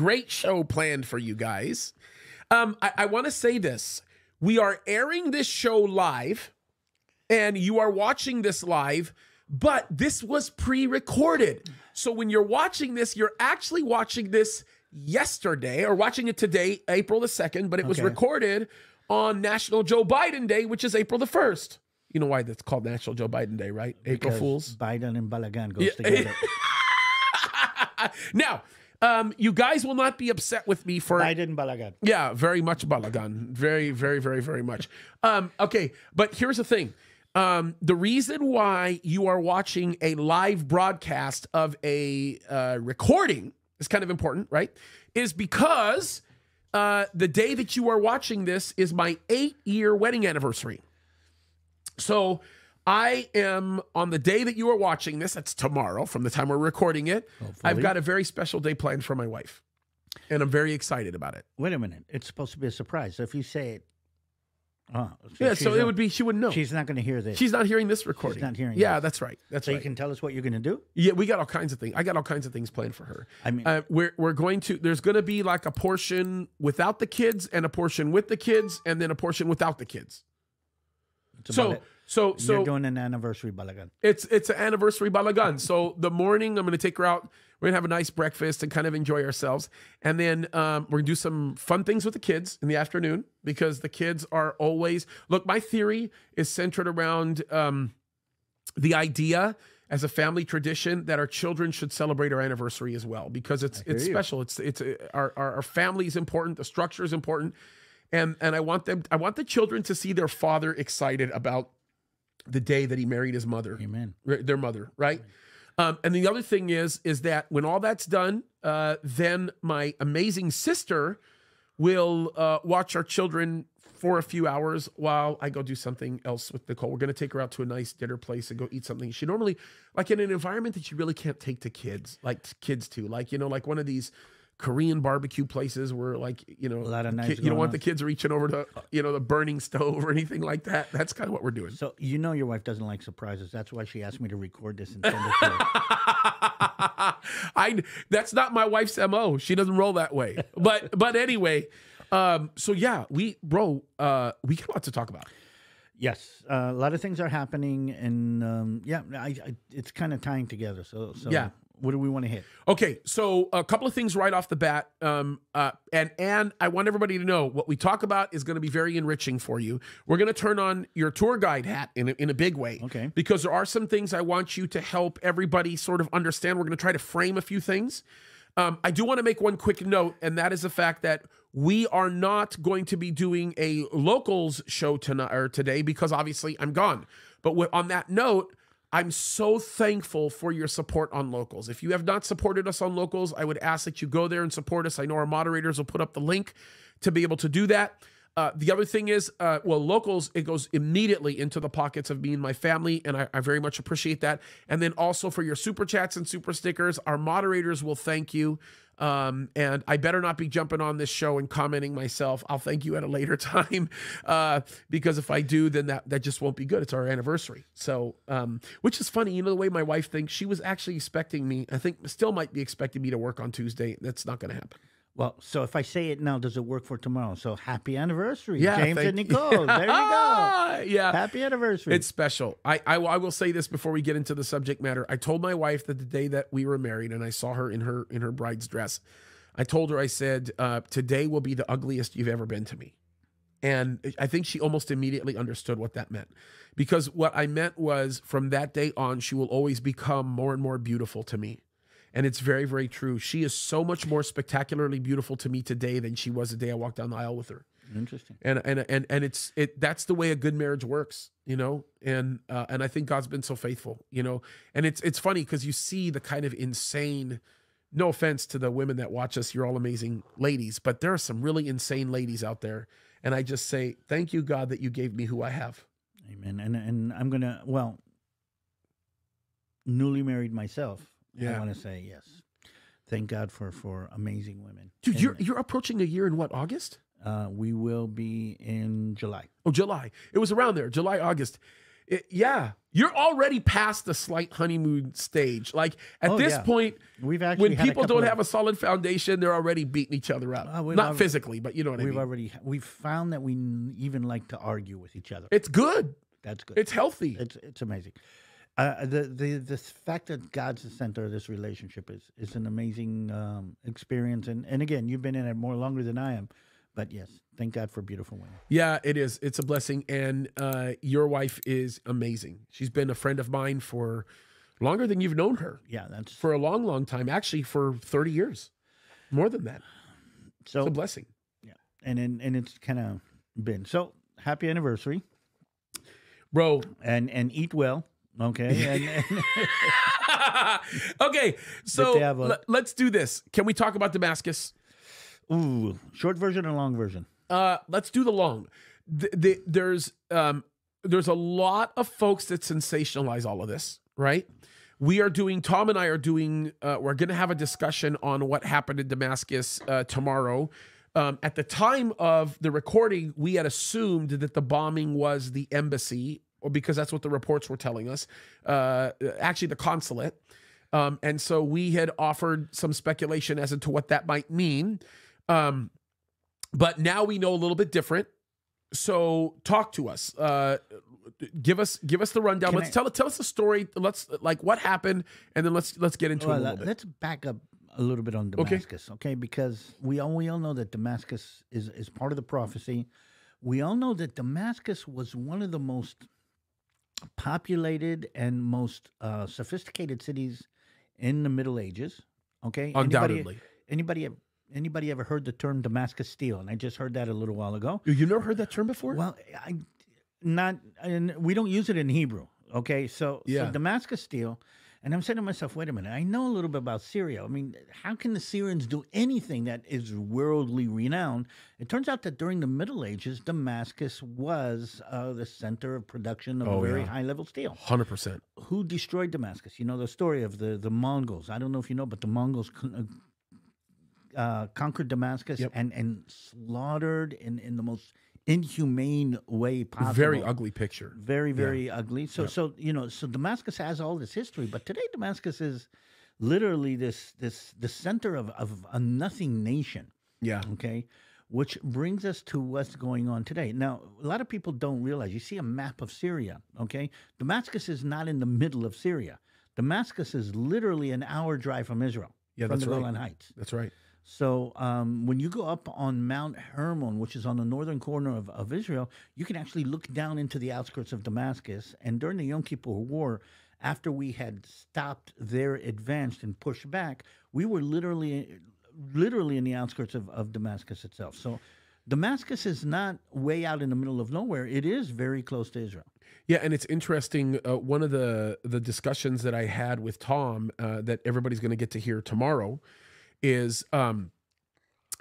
great show planned for you guys. Um, I, I want to say this: we are airing this show live, and you are watching this live. But this was pre-recorded, so when you're watching this, you're actually watching this yesterday or watching it today, April the second. But it was recorded on National Joe Biden Day, which is April the first. You know why that's called National Joe Biden Day, right? April Because Fools. Biden and Balagan goes Yeah. together. now, um, you guys will not be upset with me for Biden and Balagan. yeah, very much Balagan. Very, very, very, very much. Um, okay, but here's the thing. Um, the reason why you are watching a live broadcast of a uh, recording is kind of important, right? Is because uh, the day that you are watching this is my eight year wedding anniversary. So I am on the day that you are watching this, that's tomorrow from the time we're recording it. I've got a very special day planned for my wife. And I'm very excited about it. Wait a minute. It's supposed to be a surprise. So if you say it, oh, Yeah, so it not- would be she wouldn't know. She's not going to hear this. She's not hearing this recording. not hearing Yeah, this. that's right. That's so right. you can tell us what you're going to do. yeah, we got all kinds of things. I got all kinds of things planned for her. I mean, Uh, we're we're going to. There's going to be like a portion without the kids, and a portion with the kids, and then a portion without the kids. So about it. So so you're doing an anniversary Balagan. It's it's an anniversary balagan. So the morning I'm going to take her out. We're gonna have a nice breakfast and kind of enjoy ourselves, and then um, we're gonna do some fun things with the kids in the afternoon because the kids are always look. My theory is centered around um, the idea as a family tradition that our children should celebrate our anniversary as well because it's it's you. special. It's it's uh, our, our our family is important. The structure is important, and and I want them. I want the children to see their father excited about the day that he married his mother Amen. their mother, right? Um, and the other thing is, is that when all that's done, uh, then my amazing sister will uh, watch our children for a few hours while I go do something else with Nicole. We're going to take her out to a nice dinner place and go eat something. She normally, like in an environment that you really can't take to kids, like kids to, like you know, like one of these Korean barbecue places where, like you know, A lot of kid- you don't want on. the kids reaching over to, you know, the burning stove or anything like that. That's kind of what we're doing. So you know your wife doesn't like surprises. That's why she asked me to record this and send it to her. I that's not my wife's mo. She doesn't roll that way. But but anyway, um, so yeah, we bro, uh, we got a lot to talk about. Yes, uh, a lot of things are happening, and um, yeah, I, I, it's kind of tying together. So, so Yeah. What do we want to hit? Okay, so a couple of things right off the bat, um, uh, and and I want everybody to know what we talk about is going to be very enriching for you. We're going to turn on your tour guide hat in a, in a big way, Okay. Because there are some things I want you to help everybody sort of understand. We're going to try to frame a few things. Um, I do want to make one quick note, and that is the fact that we are not going to be doing a locals show tonight or today because obviously I'm gone. But on that note, I'm so thankful for your support on locals. If you have not supported us on locals, I would ask that you go there and support us. I know our moderators will put up the link to be able to do that. Uh, the other thing is, uh, well, locals, it goes immediately into the pockets of me and my family, and I, I very much appreciate that. And then also for your super chats and super stickers, our moderators will thank you. Um, and I better not be jumping on this show and commenting myself. I'll thank you at a later time uh, because if I do, then that that just won't be good. It's our anniversary, so um, which is funny. You know the way my wife thinks. She was actually expecting me. I think still might be expecting me to work on Tuesday. That's not going to happen. Well, so if I say it now, does it work for tomorrow? So happy anniversary, Yeah, James and. Nicole. There you go. yeah. Happy anniversary. It's special. I, I I will say this before we get into the subject matter. I told my wife that the day that we were married and I saw her in her in her bride's dress, I told her I said, uh, "Today will be the ugliest you've ever been to me," and I think she almost immediately understood what that meant, because what I meant was from that day on, she will always become more and more beautiful to me. And it's very, very true. She is so much more spectacularly beautiful to me today than she was the day I walked down the aisle with her Interesting. and and and and it's it that's the way a good marriage works you know and uh, and i think god's been so faithful you know and it's it's funny because you see the kind of insane no offense to the women that watch us you're all amazing ladies but there are some really insane ladies out there and i just say thank you god that you gave me who i have Amen. And and I'm gonna well, newly married myself. I want to say yes. Thank God for for amazing women. dude And, you're you're approaching a year in what august uh, we will be in July. oh july it was around there july august It- yeah, you're already past the slight honeymoon stage. Like at Oh, this yeah. point, We've actually when people don't of- have a solid foundation, they're already beating each other up. Uh, Not physically, but you know what I We've already we've found that we even like to argue with each other. it's good. That's good. It's healthy. It's it's amazing. Uh, the the the fact that God's the center of this relationship is is an amazing um, experience. And and again, you've been in it more longer than I am, but yes, thank God for beautiful women. Yeah, it is. It's a blessing. And uh, your wife is amazing. She's been a friend of mine for longer than you've known her. Yeah, that's For a long, long time. Actually, for 30 years. More than that. So It's so. a blessing. Yeah, And and, and it's kind of been so happy anniversary Bro. and and eat well. Okay, okay, so a- le- let's do this. Can we talk about Damascus? ooh, short version and long version. Uh, let's do the long. Th- th- there's um, there's a lot of folks that sensationalize all of this, right? We are doing. Tom and I are doing. Uh, we're going to have a discussion on what happened in Damascus uh, tomorrow. Um, at the time of the recording, we had assumed that the bombing was the embassy, or because that's what the reports were telling us. Uh, actually, the consulate. Um, and so we had offered some speculation as to what that might mean. Um, but now we know a little bit different. So talk to us. Uh, give us give us the rundown. Can let's I- tell tell us the story. Let's like what happened, and then let's let's get into it a little bit. let's back up a little bit on Damascus, okay? Because we all we all know that Damascus is is part of the prophecy. We all know that Damascus was one of the most populated and most uh, sophisticated cities in the Middle Ages. Okay, Undoubtedly. Anybody, anybody, anybody ever heard the term Damascus steel? And I just heard that a little while ago. You never heard that term before? Well, I not and we don't use it in Hebrew. Okay, so Yeah. so Damascus steel, and I'm saying to myself, wait a minute, I know a little bit about Syria. I mean, how can the Syrians do anything that is worldly renowned? It turns out that during the Middle Ages, Damascus was uh, the center of production of Oh, very yeah. high level steel. Hundred percent. Who destroyed Damascus? You know the story of the the Mongols. I don't know if you know, but the Mongols. Uh, uh, conquered Damascus Yep. and and slaughtered in, in the most inhumane way possible. Very ugly picture. very very ugly. So so you know so Damascus has all this history, but today Damascus is literally this this the center of of a nothing nation. Yeah. Okay. Which brings us to what's going on today. Now, a lot of people don't realize you see a map of Syria, okay? Damascus is not in the middle of Syria. Damascus is literally an hour drive from Israel, Yeah, from that's the right. Golan Heights. That's right. So um, when you go up on Mount Hermon, which is on the northern corner of, of Israel, you can actually look down into the outskirts of Damascus. And during the Yom Kippur War, after we had stopped their advance and pushed back, we were literally, literally in the outskirts of, of Damascus itself. So Damascus is not way out in the middle of nowhere. It is very close to Israel. Yeah, and it's interesting. Uh, one of the the discussions that I had with Tom uh, that everybody's going to get to hear tomorrow is um,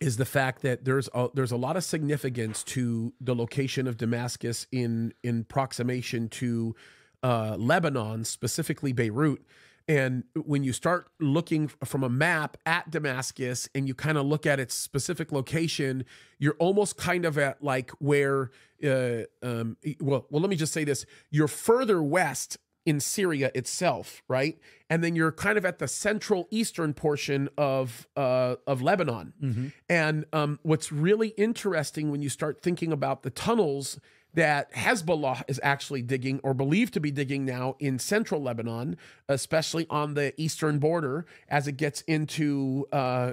is the fact that there's a, there's a lot of significance to the location of Damascus in in proximation to uh, Lebanon, specifically Beirut. And when you start looking from a map at Damascus and you kind of look at its specific location, you're almost kind of at like where, uh, um, well, well, let me just say this: you're further west in Syria itself, right? And then you're kind of at the central eastern portion of uh, of Lebanon. And um, what's really interesting when you start thinking about the tunnels that Hezbollah is actually digging or believed to be digging now in central Lebanon, especially on the eastern border as it gets into uh,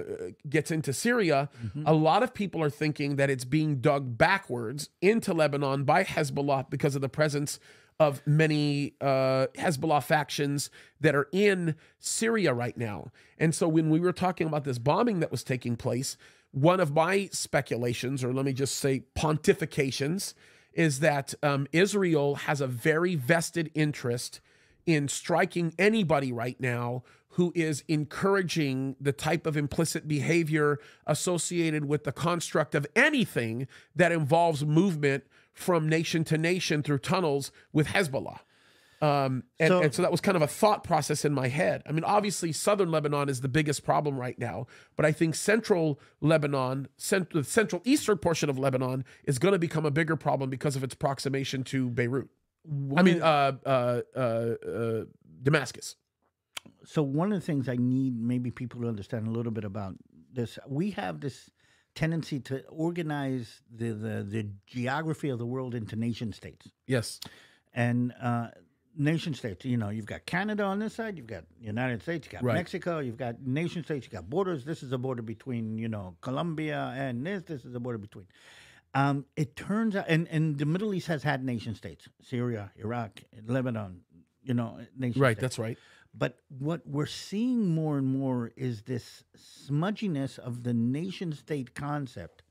gets into Syria. A lot of people are thinking that it's being dug backwards into Lebanon by Hezbollah because of the presence of many uh, Hezbollah factions that are in Syria right now. And so when we were talking about this bombing that was taking place, one of my speculations, or let me just say pontifications, is that um, Israel has a very vested interest in striking anybody right now who is encouraging the type of implicit behavior associated with the construct of anything that involves movement from nation to nation through tunnels with Hezbollah. Um, and, So- and so that was kind of a thought process in my head. I mean, obviously, southern Lebanon is the biggest problem right now, but I think central Lebanon, cent- the central eastern portion of Lebanon, is going to become a bigger problem because of its proximation to Beirut. I mean, uh, uh, uh, uh, Damascus. So one of the things I need maybe people to understand a little bit about this, we have this tendency to organize the the, the geography of the world into nation states. Yes. and uh, nation states. You know, you've got Canada on this side, you've got United States, you've got Right. Mexico, you've got nation states, you've got borders. This is a border between you know Colombia and this. This is a border between. Um, it turns out, and, and the Middle East has had nation states: Syria, Iraq, Lebanon. You know, nation Right. states. That's right. But what we're seeing more and more is this smudginess of the nation state concept.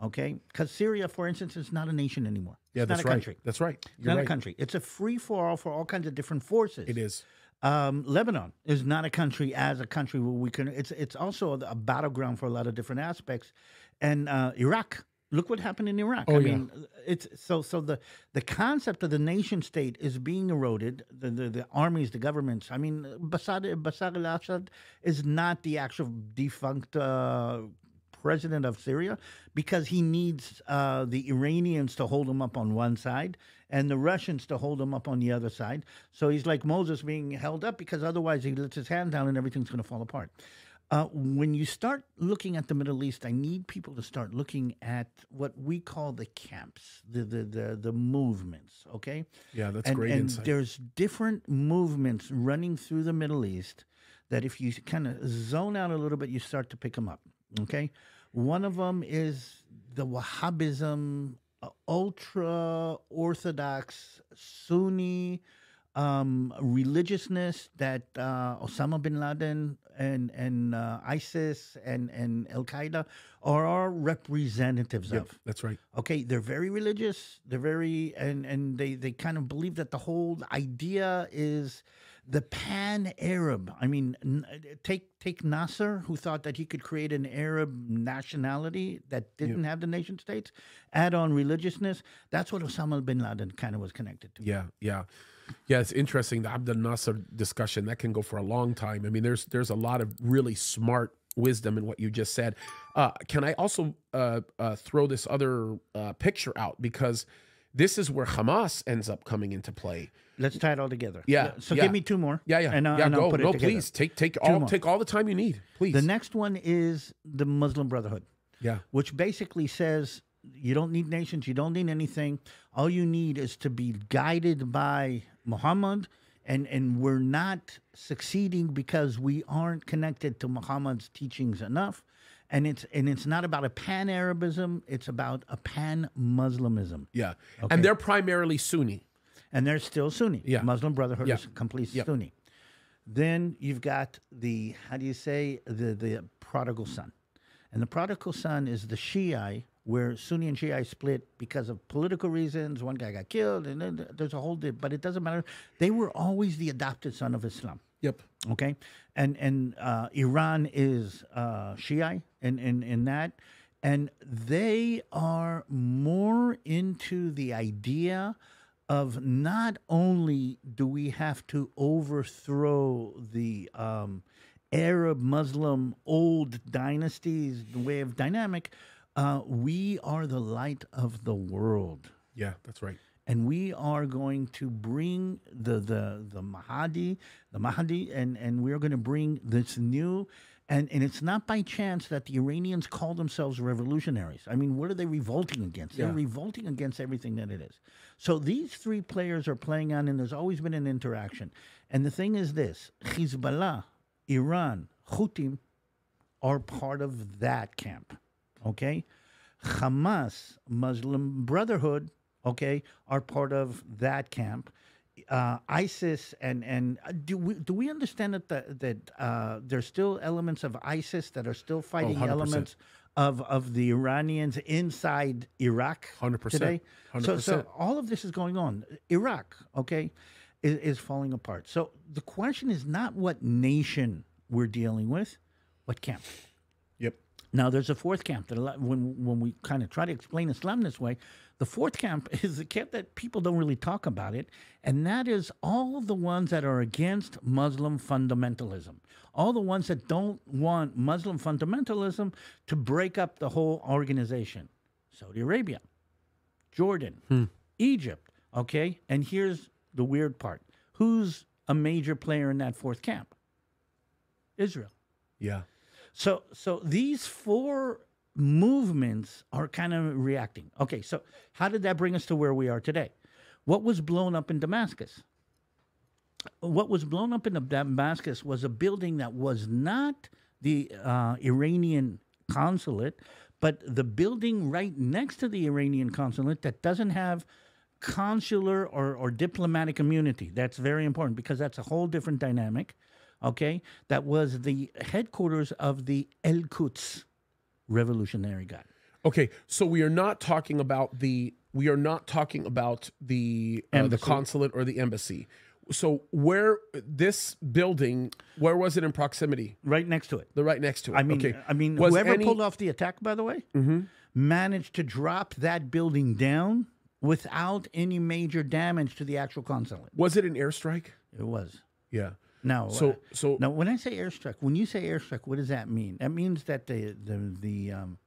Okay, because Syria, for instance, is not a nation anymore. Yeah, it's that's not a right. country. That's right. You're not right. a country. It's a free for all for all kinds of different forces. It is. Um, Lebanon is not a country as a country where we can. It's it's also a, a battleground for a lot of different aspects, and uh, Iraq. Look what happened in Iraq. Oh, I yeah. mean, it's so so the the concept of the nation state is being eroded. The the, the armies, the governments. I mean, Bashar Bashar al-Assad is not the actual defunct. Uh, president of Syria because he needs uh, the Iranians to hold him up on one side and the Russians to hold him up on the other side. So he's like Moses being held up because otherwise he lets his hand down and everything's going to fall apart. Uh, when you start looking at the Middle East, I need people to start looking at what we call the camps, the the the, the movements. Okay, Yeah, that's and, great and insight. there's different movements running through the Middle East that if you kind of zone out a little bit, you start to pick them up. Okay, one of them is the Wahhabism, uh, ultra orthodox Sunni um, religiousness that uh, Osama bin Laden and and uh, ISIS and and Al Qaeda are our representatives Yep, of. that's right. Okay, they're very religious. They're very and and they they kind of believe that the whole idea is the pan Arab. I mean, take take Nasser, who thought that he could create an Arab nationality that didn't have the nation states. Add on religiousness. That's what Osama bin Laden kind of was connected to. Yeah, yeah, yeah. It's interesting the Abdel Nasser discussion that can go for a long time. I mean, there's there's a lot of really smart wisdom in what you just said. Uh, can I also uh, uh, throw this other uh, picture out because this is where Hamas ends up coming into play. Let's tie it all together. Yeah, So yeah. give me two more. Yeah, yeah, And, uh, yeah. and go, no, please take take all more. take all the time you need, please. The next one is the Muslim Brotherhood. yeah, which basically says you don't need nations, you don't need anything. All you need is to be guided by Muhammad, and and we're not succeeding because we aren't connected to Muhammad's teachings enough. And it's and it's not about a pan Arabism; it's about a pan Muslimism, yeah, and they're primarily Sunni. and they're still Sunni. Yeah. Muslim Brotherhood Yeah. is complete Yeah. Sunni. Then you've got the how do you say the the prodigal son, and the prodigal son is the Shiite, where Sunni and Shiite split because of political reasons. One guy got killed, and then there's a whole. But it doesn't matter. They were always the adopted son of Islam. Yep. Okay, and and uh, Iran is uh, Shiite in, in in that, and they are more into the idea of not only do we have to overthrow the um, Arab Muslim old dynasties, the way of dynamic, uh, we are the light of the world Yeah, that's right. and we are going to bring the the the Mahdi, the Mahdi, and and we're going to bring this new. And, and it's not by chance that the Iranians call themselves revolutionaries. I mean, what are they revolting against? They're revolting against everything that it is. So these three players are playing on, and there's always been an interaction. And the thing is this Hezbollah, Iran, Houthim are part of that camp. Okay? Hamas, Muslim Brotherhood, okay, are part of that camp. Uh, ISIS and and uh, do we do we understand that the, that uh, there's still elements of ISIS that are still fighting 100%. elements of of the Iranians inside Iraq 100%. today? So so all of this is going on. Iraq, okay, is, is falling apart. So the question is not what nation we're dealing with, what camp. Now, there's a fourth camp that a lot, when when we kind of try to explain Islam this way, the fourth camp is the camp that people don't really talk about it, and that is all the ones that are against Muslim fundamentalism, all the ones that don't want Muslim fundamentalism to break up the whole organization. Saudi Arabia, Jordan, hmm. Egypt, Okay, and here's the weird part: who's a major player in that fourth camp? Israel. Yeah. So so these four movements are kind of reacting. Okay, so how did that bring us to where we are today? What was blown up in Damascus? What was blown up in Damascus was a building that was not the uh, Iranian consulate, but the building right next to the Iranian consulate that doesn't have consular or, or diplomatic immunity. That's very important because that's a whole different dynamic. Okay, that was the headquarters of the El Quds Revolutionary Guard. Okay, so we are not talking about the we are not talking about the uh, the consulate or the embassy. So where this building, where was it in proximity? Right next to it. The right next to it. I mean, okay. I mean, Was whoever any- pulled off the attack, by the way, managed to drop that building down without any major damage to the actual consulate. was it an airstrike? It was. Yeah. Now, So uh, so now, when I say airstrike, when you say airstrike, what does that mean? That means that the the the um,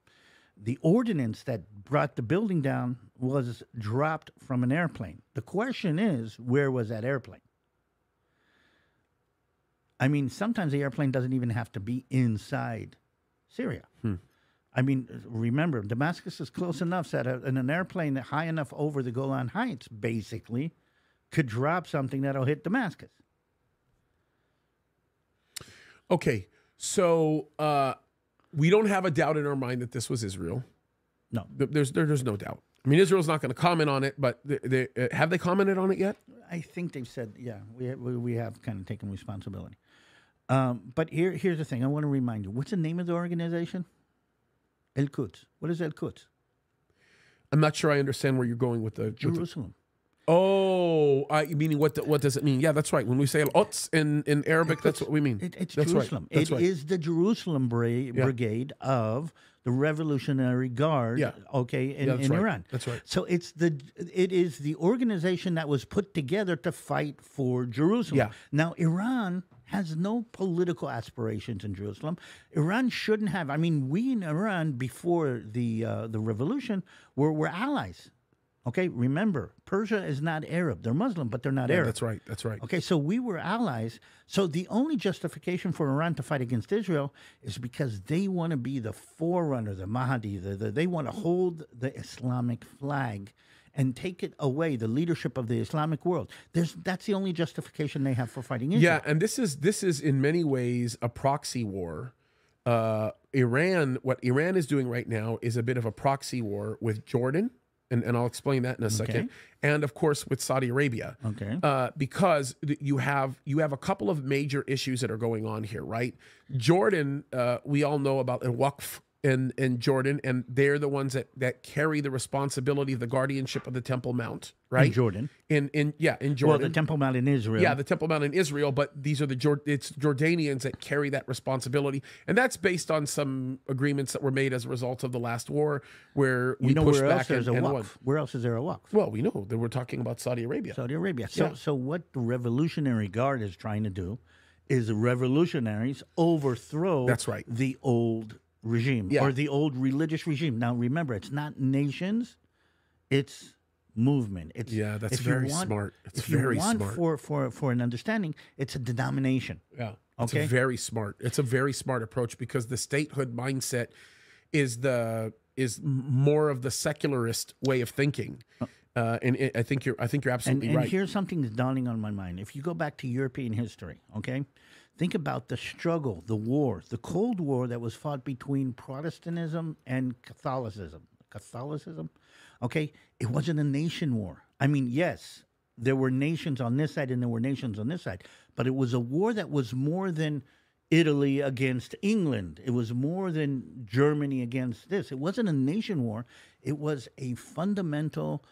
the ordinance that brought the building down was dropped from an airplane. The question is, where was that airplane? I mean, sometimes the airplane doesn't even have to be inside Syria. I mean, remember, Damascus is close enough that a, and an airplane high enough over the Golan Heights, basically, could drop something that'll hit Damascus. Okay. So uh we don't have a doubt in our mind that this was Israel. No. There's there, there's no doubt. I mean, Israel's not going to comment on it, but they, they, uh, have they commented on it yet? I think they've said, yeah, we we, we have kind of taken responsibility. Um, but here here's the thing. I want to remind you. What's the name of the organization? El Quds. What is El Quds? I'm not sure I understand where you're going with the. with the- Jerusalem. Oh, I, meaning what? The, what does it mean? Yeah, that's right. When we say "ots" in in Arabic, that's what we mean. It, it's that's Jerusalem. Right. It right. is the Jerusalem bra- brigade of the Revolutionary Guard. Yeah. Okay, in, Yeah, in right. Iran. That's right. So it's the it is the organization that was put together to fight for Jerusalem. Yeah. Now Iran has no political aspirations in Jerusalem. Iran shouldn't have. I mean, we in Iran before the uh, the revolution were were allies. Okay, remember Persia is not Arab. They're Muslim, but they're not Yeah, Arab. that's right. That's right. Okay, so we were allies. So the only justification for Iran to fight against Israel is because they want to be the forerunner, the Mahdi. The, the, they want to hold the Islamic flag and take it away, the leadership of the Islamic world. There's that's the only justification they have for fighting Israel. Yeah, and this is this is in many ways a proxy war. Uh, Iran, what Iran is doing right now is a bit of a proxy war with Jordan, and, and I'll explain that in a second. And of course with Saudi Arabia. Okay. Uh, because you have you have a couple of major issues that are going on here, right? Jordan, uh, we all know about the Waqf in, in Jordan, and they're the ones that, that carry the responsibility of the guardianship of the Temple Mount, right? In Jordan. In in yeah, in Jordan. Well, the Temple Mount in Israel. Yeah, the Temple Mount in Israel, but these are the Jord- it's Jordanians that carry that responsibility, and that's based on some agreements that were made as a result of the last war, where we you know pushed where else back there's and, a and won. Where else is there a waqf? Well, we know that we're talking about Saudi Arabia. Saudi Arabia. So, Yeah. so what the Revolutionary Guard is trying to do is revolutionaries overthrow That's right. the old regime Yeah. or the old religious regime. Now, remember, it's not nations; it's movement. It's Yeah, that's you very want- smart. It's if you very want smart. for for for an understanding, it's a denomination. Yeah. Okay. a very smart. It's a very smart approach because the statehood mindset is the is more of the secularist way of thinking. Uh, and it, I think you're I think you're And, absolutely and right. here's something that's dawning on my mind. If you go back to European history, okay, think about the struggle, the war, the Cold War that was fought between Protestantism and Catholicism. Catholicism, okay, it wasn't a nation war. I mean, yes, there were nations on this side and there were nations on this side, but it was a war that was more than Italy against England. It was more than Germany against this. It wasn't a nation war. It was a fundamental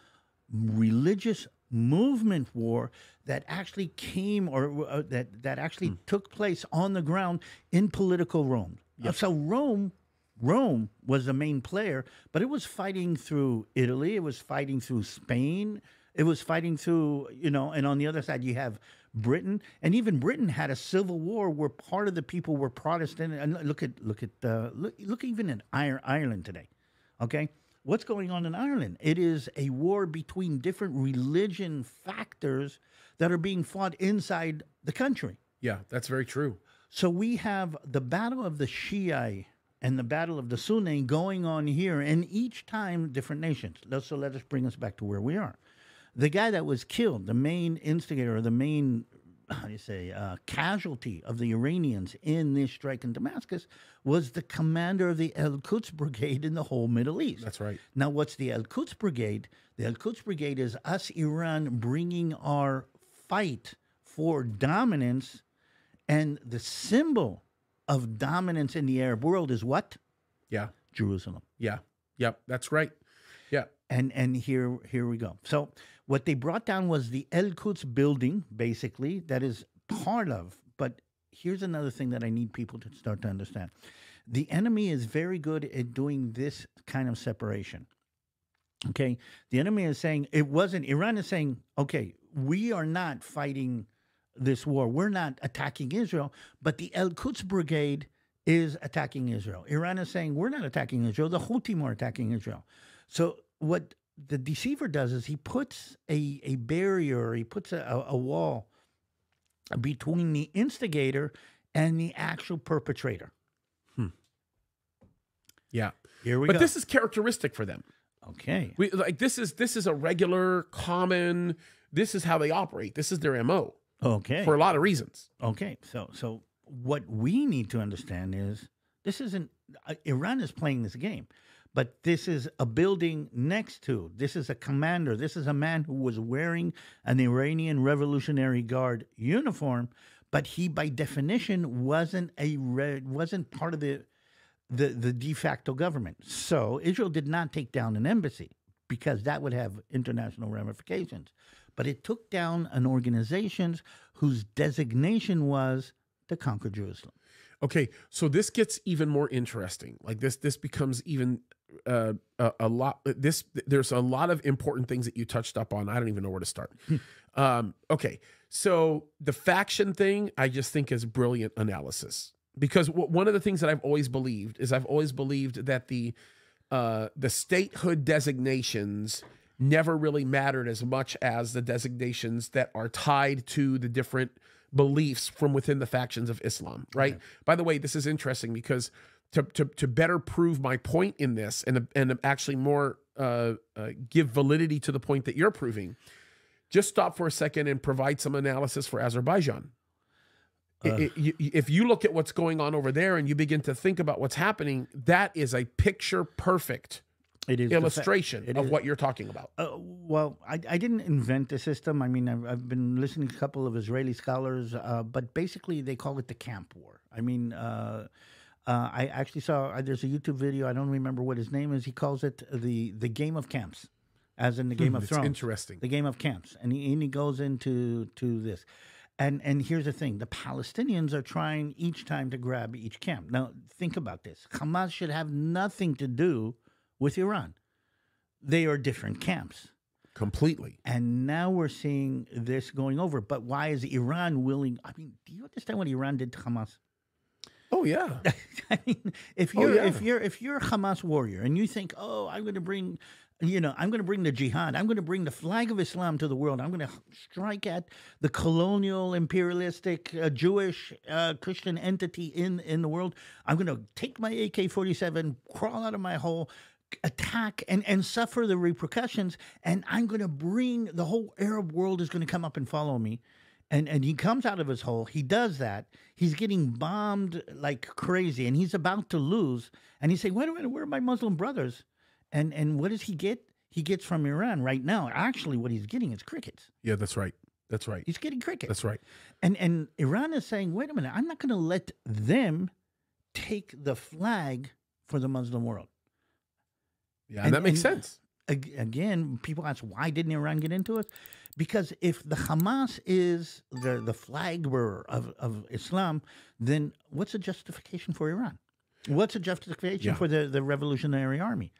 religious movement war that actually came or uh, that that actually took place on the ground in political Rome. Uh, So Rome Rome was the main player, but it was fighting through Italy, it was fighting through Spain, it was fighting through, you know, and on the other side you have Britain, and even Britain had a civil war where part of the people were Protestant. And look at look at uh, look look even in Ireland today, okay, what's going on in Ireland. It is a war between different religion factors that are being fought inside the country. Yeah, that's very true. So we have the battle of the Shia and the battle of the Sunni going on here, and each time different nations. So let us bring us back to where we are. The guy that was killed, the main instigator, or the main, how do you say, uh, casualty of the Iranians in this strike in Damascus, was the commander of the El Quds Brigade in the whole Middle East. That's right. Now, what's the Al Quds Brigade? The Al Quds Brigade is us, Iran, bringing our fight for dominance, and the symbol of dominance in the Arab world is what? Yeah. Jerusalem. Yeah. Yep. That's right. Yeah. And and here here we go. So what they brought down was the El Quds building, basically, that is part of. But here's another thing that I need people to start to understand: the enemy is very good at doing this kind of separation. Okay, the enemy is saying it wasn't. Iran is saying, okay, we are not fighting this war. We're not attacking Israel, but the El Quds Brigade is attacking Israel. Iran is saying we're not attacking Israel. The Houthis are attacking Israel. So what the deceiver does is he puts a, a barrier, he puts a, a, wall between the instigator and the actual perpetrator. Yeah. Here we But go. this is characteristic for them. okay. We like this is this is a regular, common. This is how they operate. This is their mo Okay. for a lot of reasons. Okay, so so what we need to understand is this isn't uh, Iran is playing this game, but this is a building next to. This is a commander. This is a man who was wearing an Iranian Revolutionary Guard uniform, but he by definition wasn't a re, wasn't part of the the the de facto government. So Israel did not take down an embassy because that would have international ramifications. But it took down an organization whose designation was to conquer Jerusalem. Okay, so this gets even more interesting. Like this, this becomes even uh, a, a lot. This there's a lot of important things that you touched up on. I don't even know where to start. um, okay, so the faction thing, I just think is brilliant analysis because w- one of the things that I've always believed is I've always believed that the uh, the statehood designations never really mattered as much as the designations that are tied to the different beliefs from within the factions of Islam, right? By the way, this is interesting because to, to, to better prove my point in this and, and actually more uh, uh, give validity to the point that you're proving, just stop for a second and provide some analysis for Azerbaijan. You- if you look at what's going on over there and you begin to think about what's happening, that is a picture perfect It is illustration it of is- what you're talking about. Uh, well, I, I didn't invent the system. I mean, I've, I've been listening to a couple of Israeli scholars, uh, but basically they call it the camp war. I mean, uh, uh, I actually saw uh, there's a YouTube video. I don't remember what his name is. He calls it the the game of camps, as in the Game of Thrones. interesting. the game of camps, and he, and he goes into to this. And and here's the thing: the Palestinians are trying each time to grab each camp. Now think about this: Hamas should have nothing to do with Iran. They are different camps. Completely. And now we're seeing this going over. But why is Iran willing? I mean, do you understand what Iran did to Hamas? Oh yeah. I mean, if Oh, you're yeah. if you're if you're a Hamas warrior and you think, oh, I'm going to bring, you know, I'm going to bring the jihad, I'm going to bring the flag of Islam to the world, I'm going to strike at the colonial, imperialistic, uh, Jewish, uh, Christian entity in in the world. I'm going to take my AK-47, crawl out of my hole. Attack and, and suffer the repercussions, and I'm going to bring the whole Arab world is going to come up and follow me and and he comes out of his hole. He does that. He's getting bombed like crazy, and he's about to lose. And he's saying, "Wait a minute, where are my Muslim brothers?" And and what does he get? He gets from Iran right now. Actually, what he's getting is crickets. Yeah, that's right. That's right. He's getting crickets. That's right. And and Iran is saying, "Wait a minute, I'm not going to let them take the flag for the Muslim world." Yeah, and, that makes and- sense. Ag- Again, people ask, "Why didn't Iran get into it?" Because if the Hamas is the the flag bearer of, of Islam, then what's the justification for Iran? What's the justification Yeah. for the, the Revolutionary Army?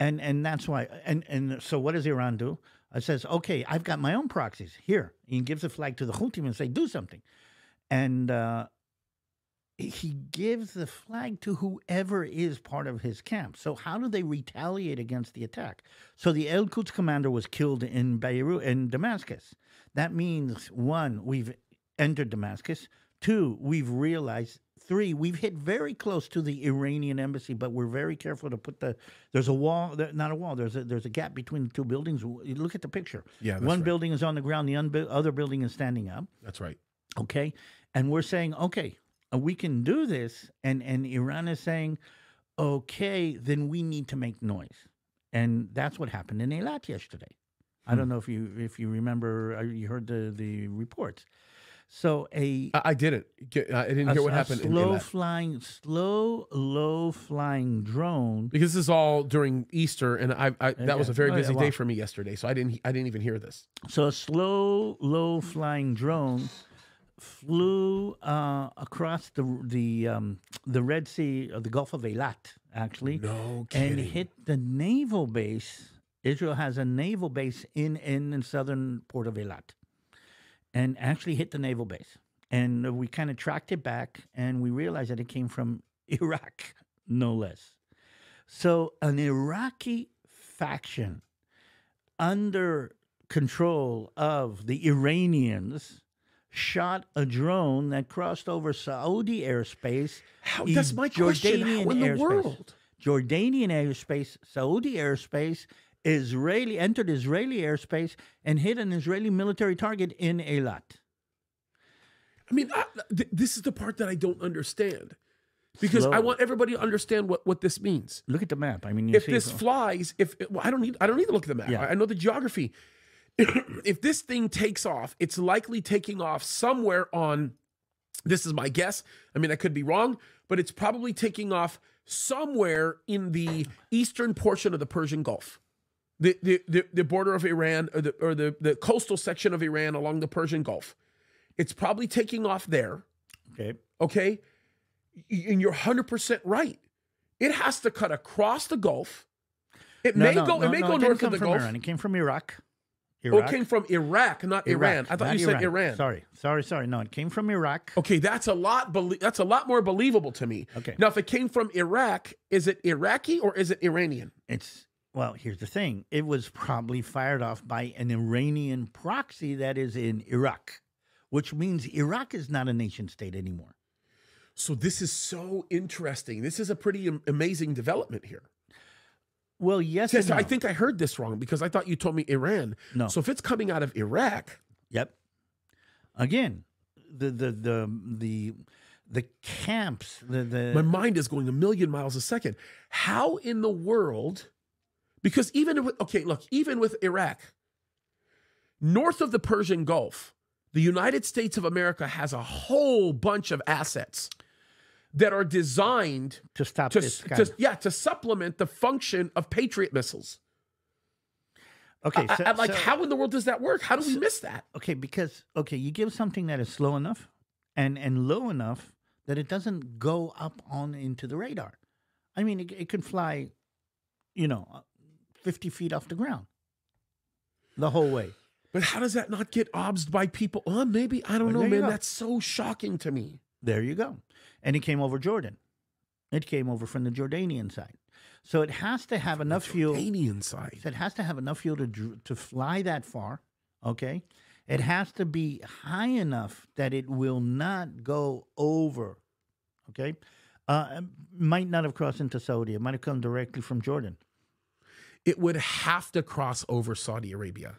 And and that's why. And and so what does Iran do? It says, okay, I've got my own proxies here. He gives the flag to the Houthis and say, do something. And uh, he gives the flag to whoever is part of his camp. So how do they retaliate against the attack? So the El Quds commander was killed in Beirut in Damascus. That means one, we've entered Damascus. Two, we've realized. Three, we've hit very close to the Iranian embassy, but we're very careful to put the. There's a wall, not a wall. There's a there's a gap between the two buildings. Look at the picture. Yeah, one right. building is on the ground. The other building is standing up. That's right. Okay, and we're saying, okay, we can do this, and and Iran is saying, okay, then we need to make noise, and that's what happened in Eilat yesterday. I Hmm. don't know if you if you remember, uh, you heard the the reports. So a I, I didn't. Get, I didn't a, hear what happened. in slow Eilat. flying, slow, low flying drone. because this is all during Easter, and I, I that was a very Oh, yeah, busy wow. day for me yesterday, so I didn't I didn't even hear this. So a slow, low flying drone flew uh, across the the um, the Red Sea, uh, the Gulf of Eilat, actually, No and hit the naval base. Israel has a naval base in in the southern port of Eilat, and actually hit the naval base. And we kind of tracked it back, and we realized that it came from Iraq, no less. So an Iraqi faction under control of the Iranians shot a drone that crossed over Saudi airspace. How, that's my question. How Jordanian in the airspace. world? Jordanian airspace, Saudi airspace, Israeli entered Israeli airspace and hit an Israeli military target in Eilat. I mean, I, th- this is the part that I don't understand because I want everybody to understand what what this means. Look at the map. I mean, you if this flies, if well, I don't need I don't need to look at the map. Yeah. I I know the geography. If this thing takes off, it's likely taking off somewhere on. This is my guess. I mean, I could be wrong, but it's probably taking off somewhere in the eastern portion of the Persian Gulf, the the the, the border of Iran or the or the the coastal section of Iran along the Persian Gulf. It's probably taking off there. okay. Okay. And you're 100% right. It has to cut across the Gulf. It No, may no, go no, it may go north of the from Gulf. Iran. It came from Iraq. Oh, Iraq. it came from Iraq, not Iraq, Iran. I thought you said Iran. Sorry, sorry, sorry. No, it came from Iraq. Okay, that's a lot belie- that's a lot more believable to me. Okay. Now if it came from Iraq, is it Iraqi or is it Iranian? It's well, here's the thing. It was probably fired off by an Iranian proxy that is in Iraq, which means Iraq is not a nation state anymore. So this is so interesting. This is a pretty amazing development here. Well, yes, Yes, and I think I heard this wrong because I thought you told me Iran. No. So if it's coming out of Iraq, Yep. Again, the the the the the camps, the the my mind is going a million miles a second. How in the world? Because even with okay, look, even with Iraq, north of the Persian Gulf, the United States of America has a whole bunch of assets that are designed to stop to, this guy. to yeah to supplement the function of Patriot missiles. okay, so, I- like so- how in the world does that work? How do we miss that? okay, because okay, you give something that is slow enough and and low enough that it doesn't go up on into the radar. I mean, it, it can fly, you know, uh, fifty feet off the ground the whole way. But how does that not get obsed by people? Oh, maybe I don't Well, know, man. That's so shocking to me. There you go. And it came over Jordan. It came over from the Jordanian side. So it has to have enough fuel. Jordanian side. So it has to have enough fuel to to fly that far. Okay, it has to be high enough that it will not go over. Okay, uh, might not have crossed into Saudi. It might have come directly from Jordan. It would have to cross over Saudi Arabia.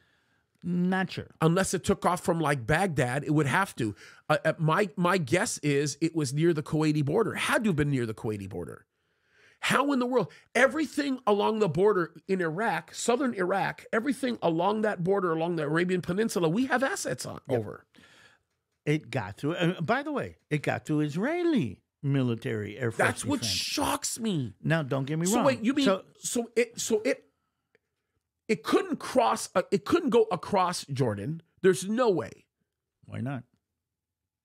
Not sure. unless it took off from like Baghdad, it would have to. Uh, uh, my my guess is it was near the Kuwaiti border. Had to have been near the Kuwaiti border. How in the world? Everything along the border in Iraq, southern Iraq, everything along that border along the Arabian Peninsula, we have assets on over. It got through. Uh, by the way, it got through Israeli military air force. That's what shocks me. now, don't get me So wrong. So wait, you mean so, so, it so it it couldn't cross uh, it couldn't go across Jordan. There's no way. why not?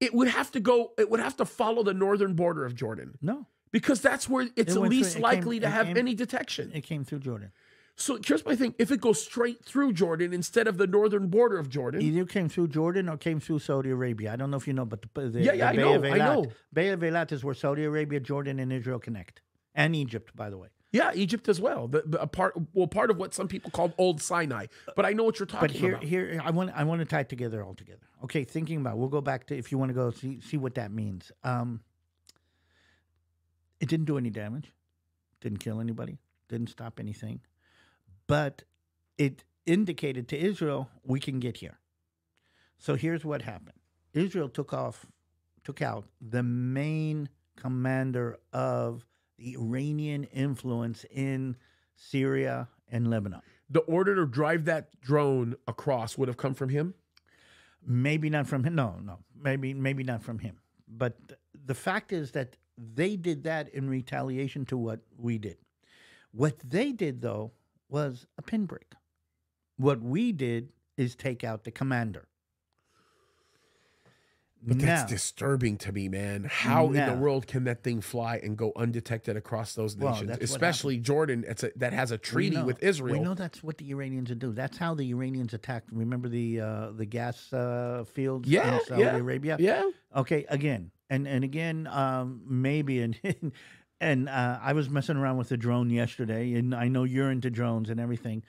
It would have to go it would have to follow the northern border of Jordan. No, because that's where it's It least through- it came- likely to have came- any detection. it came through Jordan. So here's my thing: if it goes straight through Jordan instead of the northern border of Jordan, Either came through Jordan or came through Saudi Arabia. I don't know if you know, but the, the, Yeah, yeah, the I Bay of know, I Eilat, know. Bay of Eilat is where Saudi Arabia, Jordan, and Israel connect, and Egypt, by the way. Yeah, Egypt as well. The, the- a part, well, part of what some people called Old Sinai. But I know what you're talking about. But here, about. here, I want, I want to tie it together all together. Okay, thinking about, we'll go back to if you want to go see, see what that means. Um, it didn't do any damage, didn't kill anybody, didn't stop anything, but it indicated to Israel we can get here. So here's what happened: Israel took off, took out the main commander of the Iranian influence in Syria and Lebanon. the order to drive that drone across would have come from him. Maybe not from him. No, no. Maybe maybe not from him. But the fact is that they did that in retaliation to what we did. What they did though was a pinprick. What we did is take out the commander. But that's Now- disturbing to me, man. How in the world can that thing fly and go undetected across those nations, especially Jordan? It's a, that has a treaty with Israel. We know that's what the Iranians would do. That's how the Iranians attacked. Remember the uh, the gas uh, fields Yeah, in Saudi yeah, Arabia? yeah, Okay, again, and and again, um, maybe and and uh, I was messing around with the drone yesterday, and I know you're into drones and everything.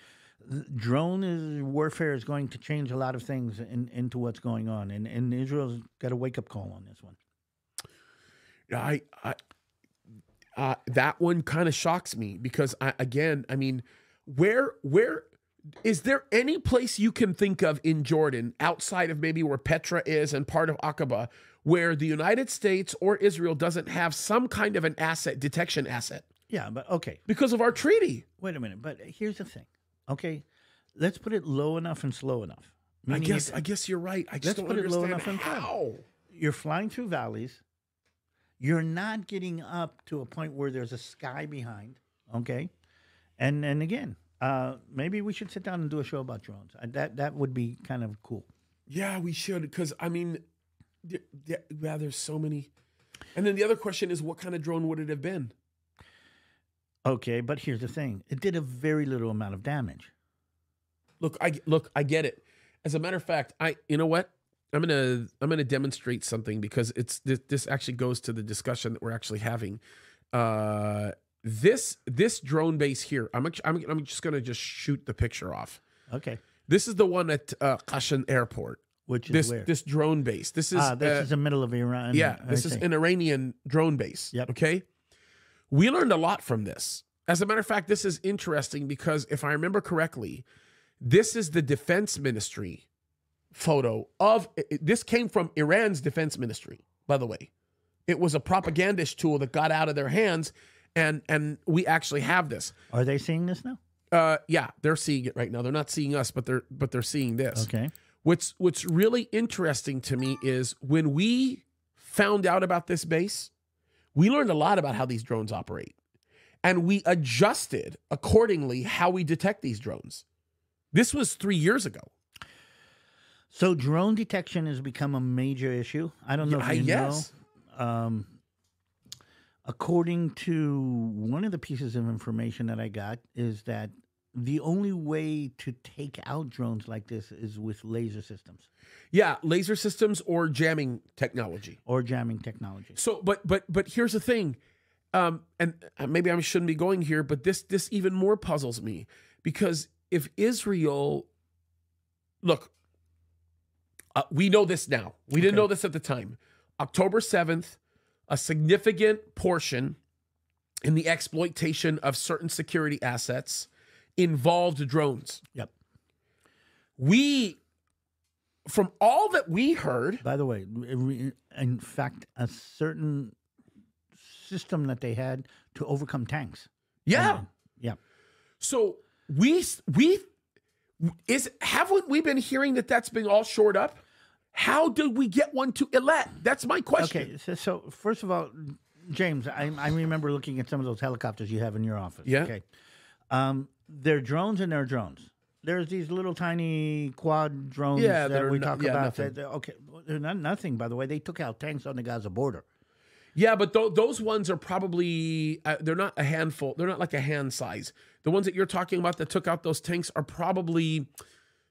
Drone is warfare is going to change a lot of things in, into what's going on, and and Israel's got a wake up call on this one. I, I, uh, that one kind of shocks me because I, again, I mean, where, where is there any place you can think of in Jordan outside of maybe where Petra is and part of Aqaba where the United States or Israel doesn't have some kind of an asset detection asset Yeah, but okay, because of our treaty? wait a minute. But here's the thing. Okay, let's put it low enough and slow enough. I guess, I guess you're right. I just Let's don't put it low understand enough and how. you're flying through valleys. You're not getting up to a point where there's a sky behind. Okay, and and again, uh, maybe we should sit down and do a show about drones. Uh, that that would be kind of cool. Yeah, we should because I mean, yeah, there's so many. And then the other question is, what kind of drone would it have been? Okay, but here's the thing: it did a very little amount of damage. Look, I look, I get it. As a matter of fact, I you know what? I'm gonna I'm gonna demonstrate something because it's this, this actually goes to the discussion that we're actually having. Uh, this this drone base here, I'm I'm I'm just gonna just shoot the picture off. Okay, This is the one at uh, Qashan Airport. which is This where this drone base. This is ah, this uh, is the middle of Iran. yeah, this is an Iranian drone base. Yep. Okay. We learned a lot from this. As a matter of fact, this is interesting because if I remember correctly, this is the defense ministry photo of this came from Iran's defense ministry, by the way. It was a propagandist tool that got out of their hands and and we actually have this. Are they seeing this now? Uh yeah, they're seeing it right now. They're not seeing us, but they're but they're seeing this. Okay. What's what's really interesting to me is when we found out about this base, we learned a lot about how these drones operate. And we adjusted accordingly how we detect these drones. This was 3 years ago. So drone detection has become a major issue. I don't know Yeah, if you yes. know. Um, according to one of the pieces of information that I got, is that the only way to take out drones like this is with laser systems Yeah, laser systems or jamming technology. or jamming technology. So, but but but here's the thing, um, and uh, maybe I shouldn't be going here, but this this even more puzzles me because if Israel, look, uh, we know this now. We didn't Okay. know this at the time. October seventh, a significant portion in the exploitation of certain security assets involved drones. Yep. We, from all that we heard, By the way, in fact, a certain system that they had to overcome tanks. yeah. Yeah. So we we is haven't we been hearing that that's been all shored up? How did we get one to Eilat? That's my question. Okay. So, so first of all, James, I, I remember looking at some of those helicopters you have in your office. Yeah. Okay. Um, they're drones and they're drones. There's these little tiny quad drones Yeah, that we no- talk yeah, about. that- okay, they're not nothing. By the way, they took out tanks on the Gaza border. Yeah, but th- those ones are probably uh, they're not a handful. They're not like a hand size. The ones that you're talking about that took out those tanks are probably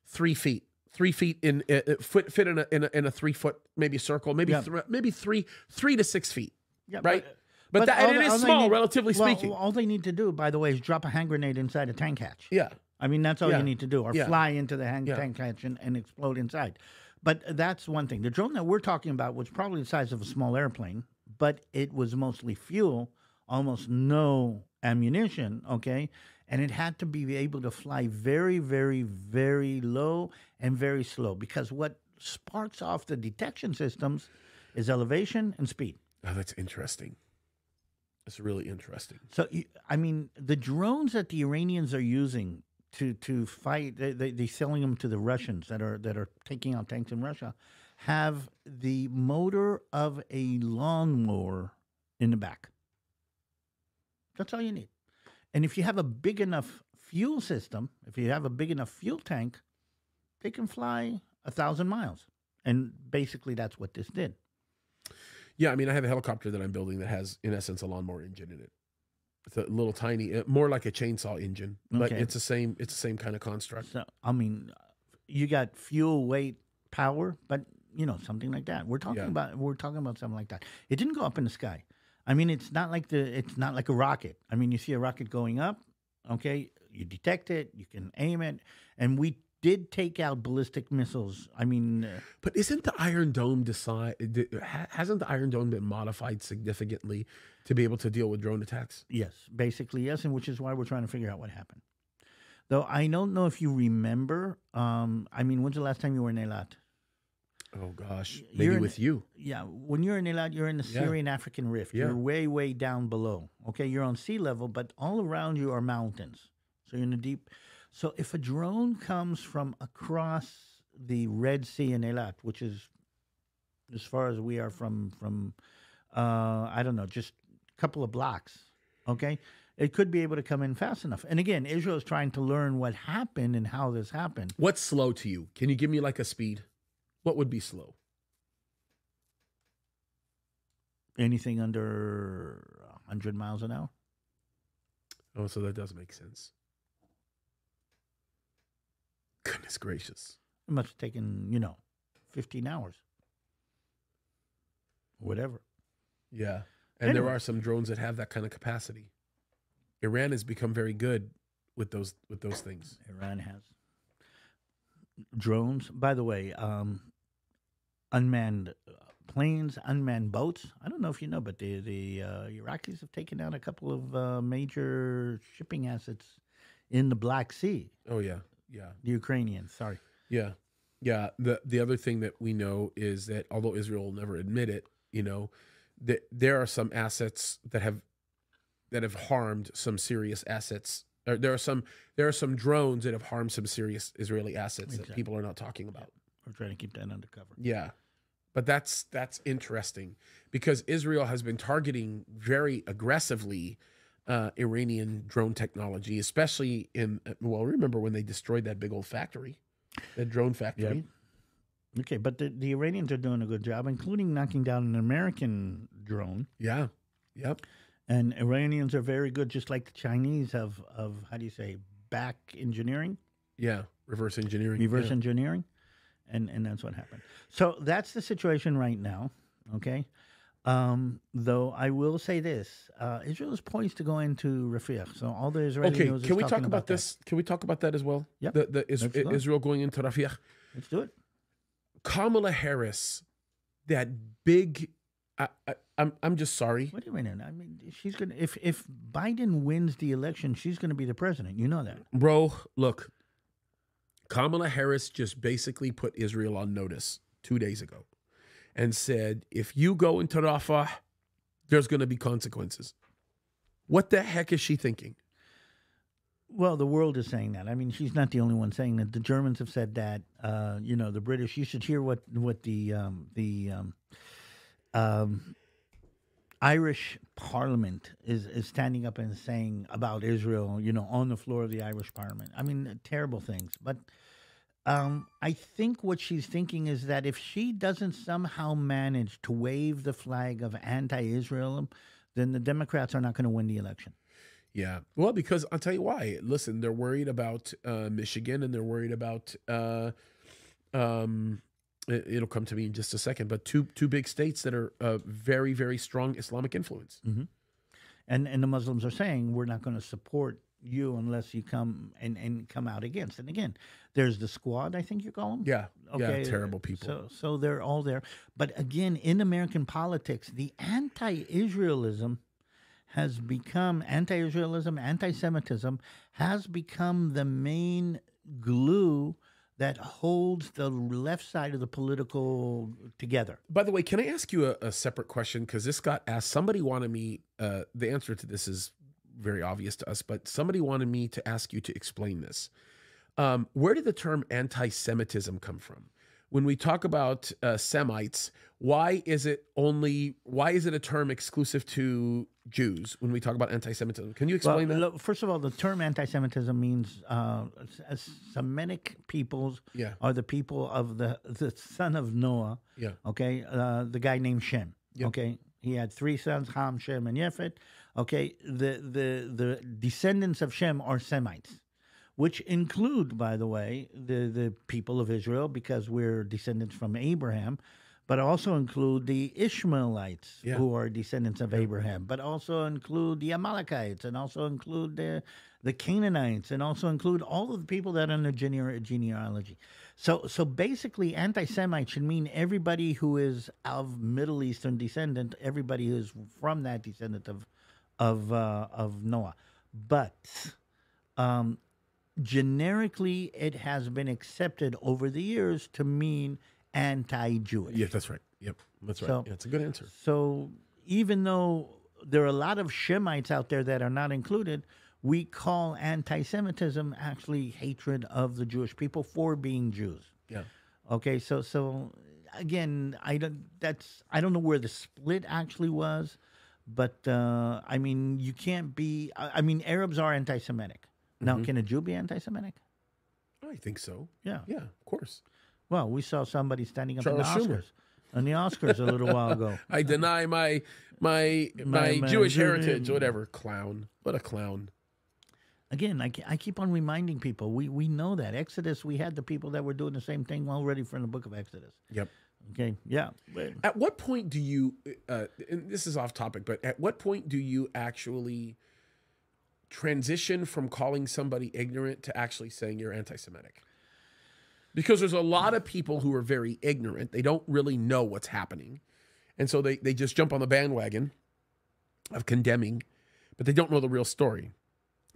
three feet, three feet in uh, uh, fit fit in a, in a in a three foot maybe circle, maybe Yeah. thr- maybe three three to six feet, Yeah, right? but- But, but that all it is small, need- relatively well, speaking. all they need to do, by the way, is drop a hand grenade inside a tank hatch. yeah, I mean, that's all Yeah. you need to do, or Yeah. fly into the hang Yeah. tank hatch and, and explode inside. But that's one thing. The drone that we're talking about was probably the size of a small airplane, but it was mostly fuel, almost no ammunition. Okay, and it had to be able to fly very, very, very low and very slow because what sparks off the detection systems is elevation and speed. oh, that's interesting. That's really interesting. So I mean, the drones that the Iranians are using to to fight, they, they they're selling them to the Russians that are that are taking out tanks in Russia, have the motor of a lawnmower in the back. That's all you need, and if you have a big enough fuel system, if you have a big enough fuel tank, they can fly a thousand miles, and basically that's what this did. Yeah, I mean, I have a helicopter that I'm building that has, in essence, a lawnmower engine in it. It's a little tiny, uh, more like a chainsaw engine, but Okay. it's the same. It's the same kind of construct. So I mean, you got fuel, weight, power, but you know something like that. We're talking Yeah. about we're talking about something like that. It didn't go up in the sky. I mean, it's not like the it's not like a rocket. I mean, you see a rocket going up, okay, you detect it, you can aim it, and we did take out ballistic missiles. I mean, uh, But isn't the Iron Dome decide? Hasn't the Iron Dome been modified significantly to be able to deal with drone attacks? yes, basically yes, and which is why we're trying to figure out what happened. Though I don't know if you remember. Um, I mean, when's the last time you were in Eilat? Oh gosh, You're maybe in- with you. Yeah, when you're in Eilat, you're in the Yeah. Syrian African Rift. Yeah. You're way, way down below. Okay, you're on sea level, but all around you are mountains. So you're in a deep. So if a drone comes from across the Red Sea in Eilat, which is as far as we are from from, uh, I don't know, just a couple of blocks. Okay, it could be able to come in fast enough. And again, Israel is trying to learn what happened and how this happened. What's slow to you? Can you give me like a speed? What would be slow? Anything under 100 miles an hour. Oh, so that does make sense. Goodness gracious. It must have taken, you know, 15 hours. Whatever. Yeah. And there are some drones that have that kind of capacity. Iran has become very good with those with those things. Iran has drones. By the way, um, unmanned uh, planes, unmanned boats. I don't know if you know, but the the uh, Iraqis have taken out a couple of uh, major shipping assets in the Black Sea. Oh yeah. Yeah. The Ukrainians, sorry. Yeah. Yeah. The the other thing that we know is that although Israel will never admit it, you know, that there are some assets that have that have harmed some serious assets. Or there are some there are some drones that have harmed some serious Israeli assets that people are not talking about. We're trying to keep that undercover. Yeah. But that's that's interesting because Israel has been targeting very aggressively uh, Iranian drone technology, especially in well, remember when they destroyed that big old factory, that drone factory. Okay, but the, the Iranians are doing a good job, including knocking down an American drone. Yeah. Yep. And Iranians are very good, just like the Chinese of of how do you say back engineering, Yeah. Reverse engineering. reverse yeah. engineering, and and that's what happened. So that's the situation right now. Okay, um, though I will say this: uh, Israel is poised to go into Rafah. So all the Israeli Okay, news is can we talk about, that. this? Can we talk about that as well? Yep. The, the is. Israel going into Rafah. Let's do it. Kamala Harris, that big. I, I, I'm I'm just sorry. Wait a minute. I mean, she's gonna if if Biden wins the election, she's gonna be the president. You know that. Bro, look, Kamala Harris just basically put Israel on notice two days ago and said, if you go into Rafah, there's going to be consequences. What the heck is she thinking? Well, the world is saying that. I mean, she's not the only one saying that. The Germans have said that. Uh, you know, the British. You should hear what what the um, the um, um, Irish Parliament is is standing up and saying about Israel. You know, on the floor of the Irish Parliament. I mean, terrible things. But Um, I think what she's thinking is that if she doesn't somehow manage to wave the flag of anti-Israel, then the Democrats are not going to win the election. Yeah. Well, because I'll tell you why. Listen, they're worried about uh, Michigan and they're worried about. Uh, um, it, it'll come to me in just a second, but two two big states that are uh, very very strong Islamic influence. And and the Muslims are saying we're not going to support you unless you come and, and come out against. And again, there's the squad. I think you call them. Yeah. Okay, Yeah. Terrible people. So so they're all there. But again, in American politics, the anti-Israelism has become anti-Israelism, anti-Semitism has become the main glue that holds the left side of the political together. By the way, can I ask you a, a separate question? Because this got asked. Somebody wanted me. Uh, the answer to this is very obvious to us, but somebody wanted me to ask you to explain this. Um, where did the term anti-Semitism come from? When we talk about uh, Semites, why is it only? Why is it a term exclusive to Jews? When we talk about anti-Semitism, can you explain well, that? look, first of all, the term anti-Semitism means uh, s- Semitic peoples Yeah. are the people of the the son of Noah. Yeah. Okay, uh, the guy named Shem. Yep. Okay, he had three sons: Ham, Shem, and Yefet. Okay, the the the descendants of Shem are Semites, which include, by the way, the the people of Israel because we're descendants from Abraham. But also include the Ishmaelites, Yeah. who are descendants of Abraham. But also include the Amalekites, and also include the the Canaanites, and also include all of the people that are in the genea- genealogy. So, so basically, anti-Semite should mean everybody who is of Middle Eastern descendant, everybody who is from that descendant of of uh, of Noah. But um, generically, it has been accepted over the years to mean anti-Jewish. Yeah, that's right. Yep, that's right. So- yeah, it's a good answer. So even though there are a lot of Shemites out there that are not included, we call anti-Semitism actually hatred of the Jewish people for being Jews. Yeah. Okay, so so again, I don't that's I don't know where the split actually was, but uh, I mean you can't be. I, I mean Arabs are anti-Semitic. Now, can a Jew be anti-Semitic? I think so. Yeah. Yeah, of course. Well, we saw somebody standing up Charles in the Schumer. Oscars. On the Oscars a little while ago. I deny my my my, My- my Jewish Jew- heritage, whatever. Clown. What a clown. Again, I, I keep on reminding people we, we know that Exodus. We had the people that were doing the same thing already from the book of Exodus. Yep. Okay, yeah, At what point do you? Uh, and this is off topic, but at what point do you actually transition from calling somebody ignorant to actually saying you're anti-Semitic? Because there's a lot of people who are very ignorant. They don't really know what's happening, and so they they just jump on the bandwagon of condemning, but they don't know the real story.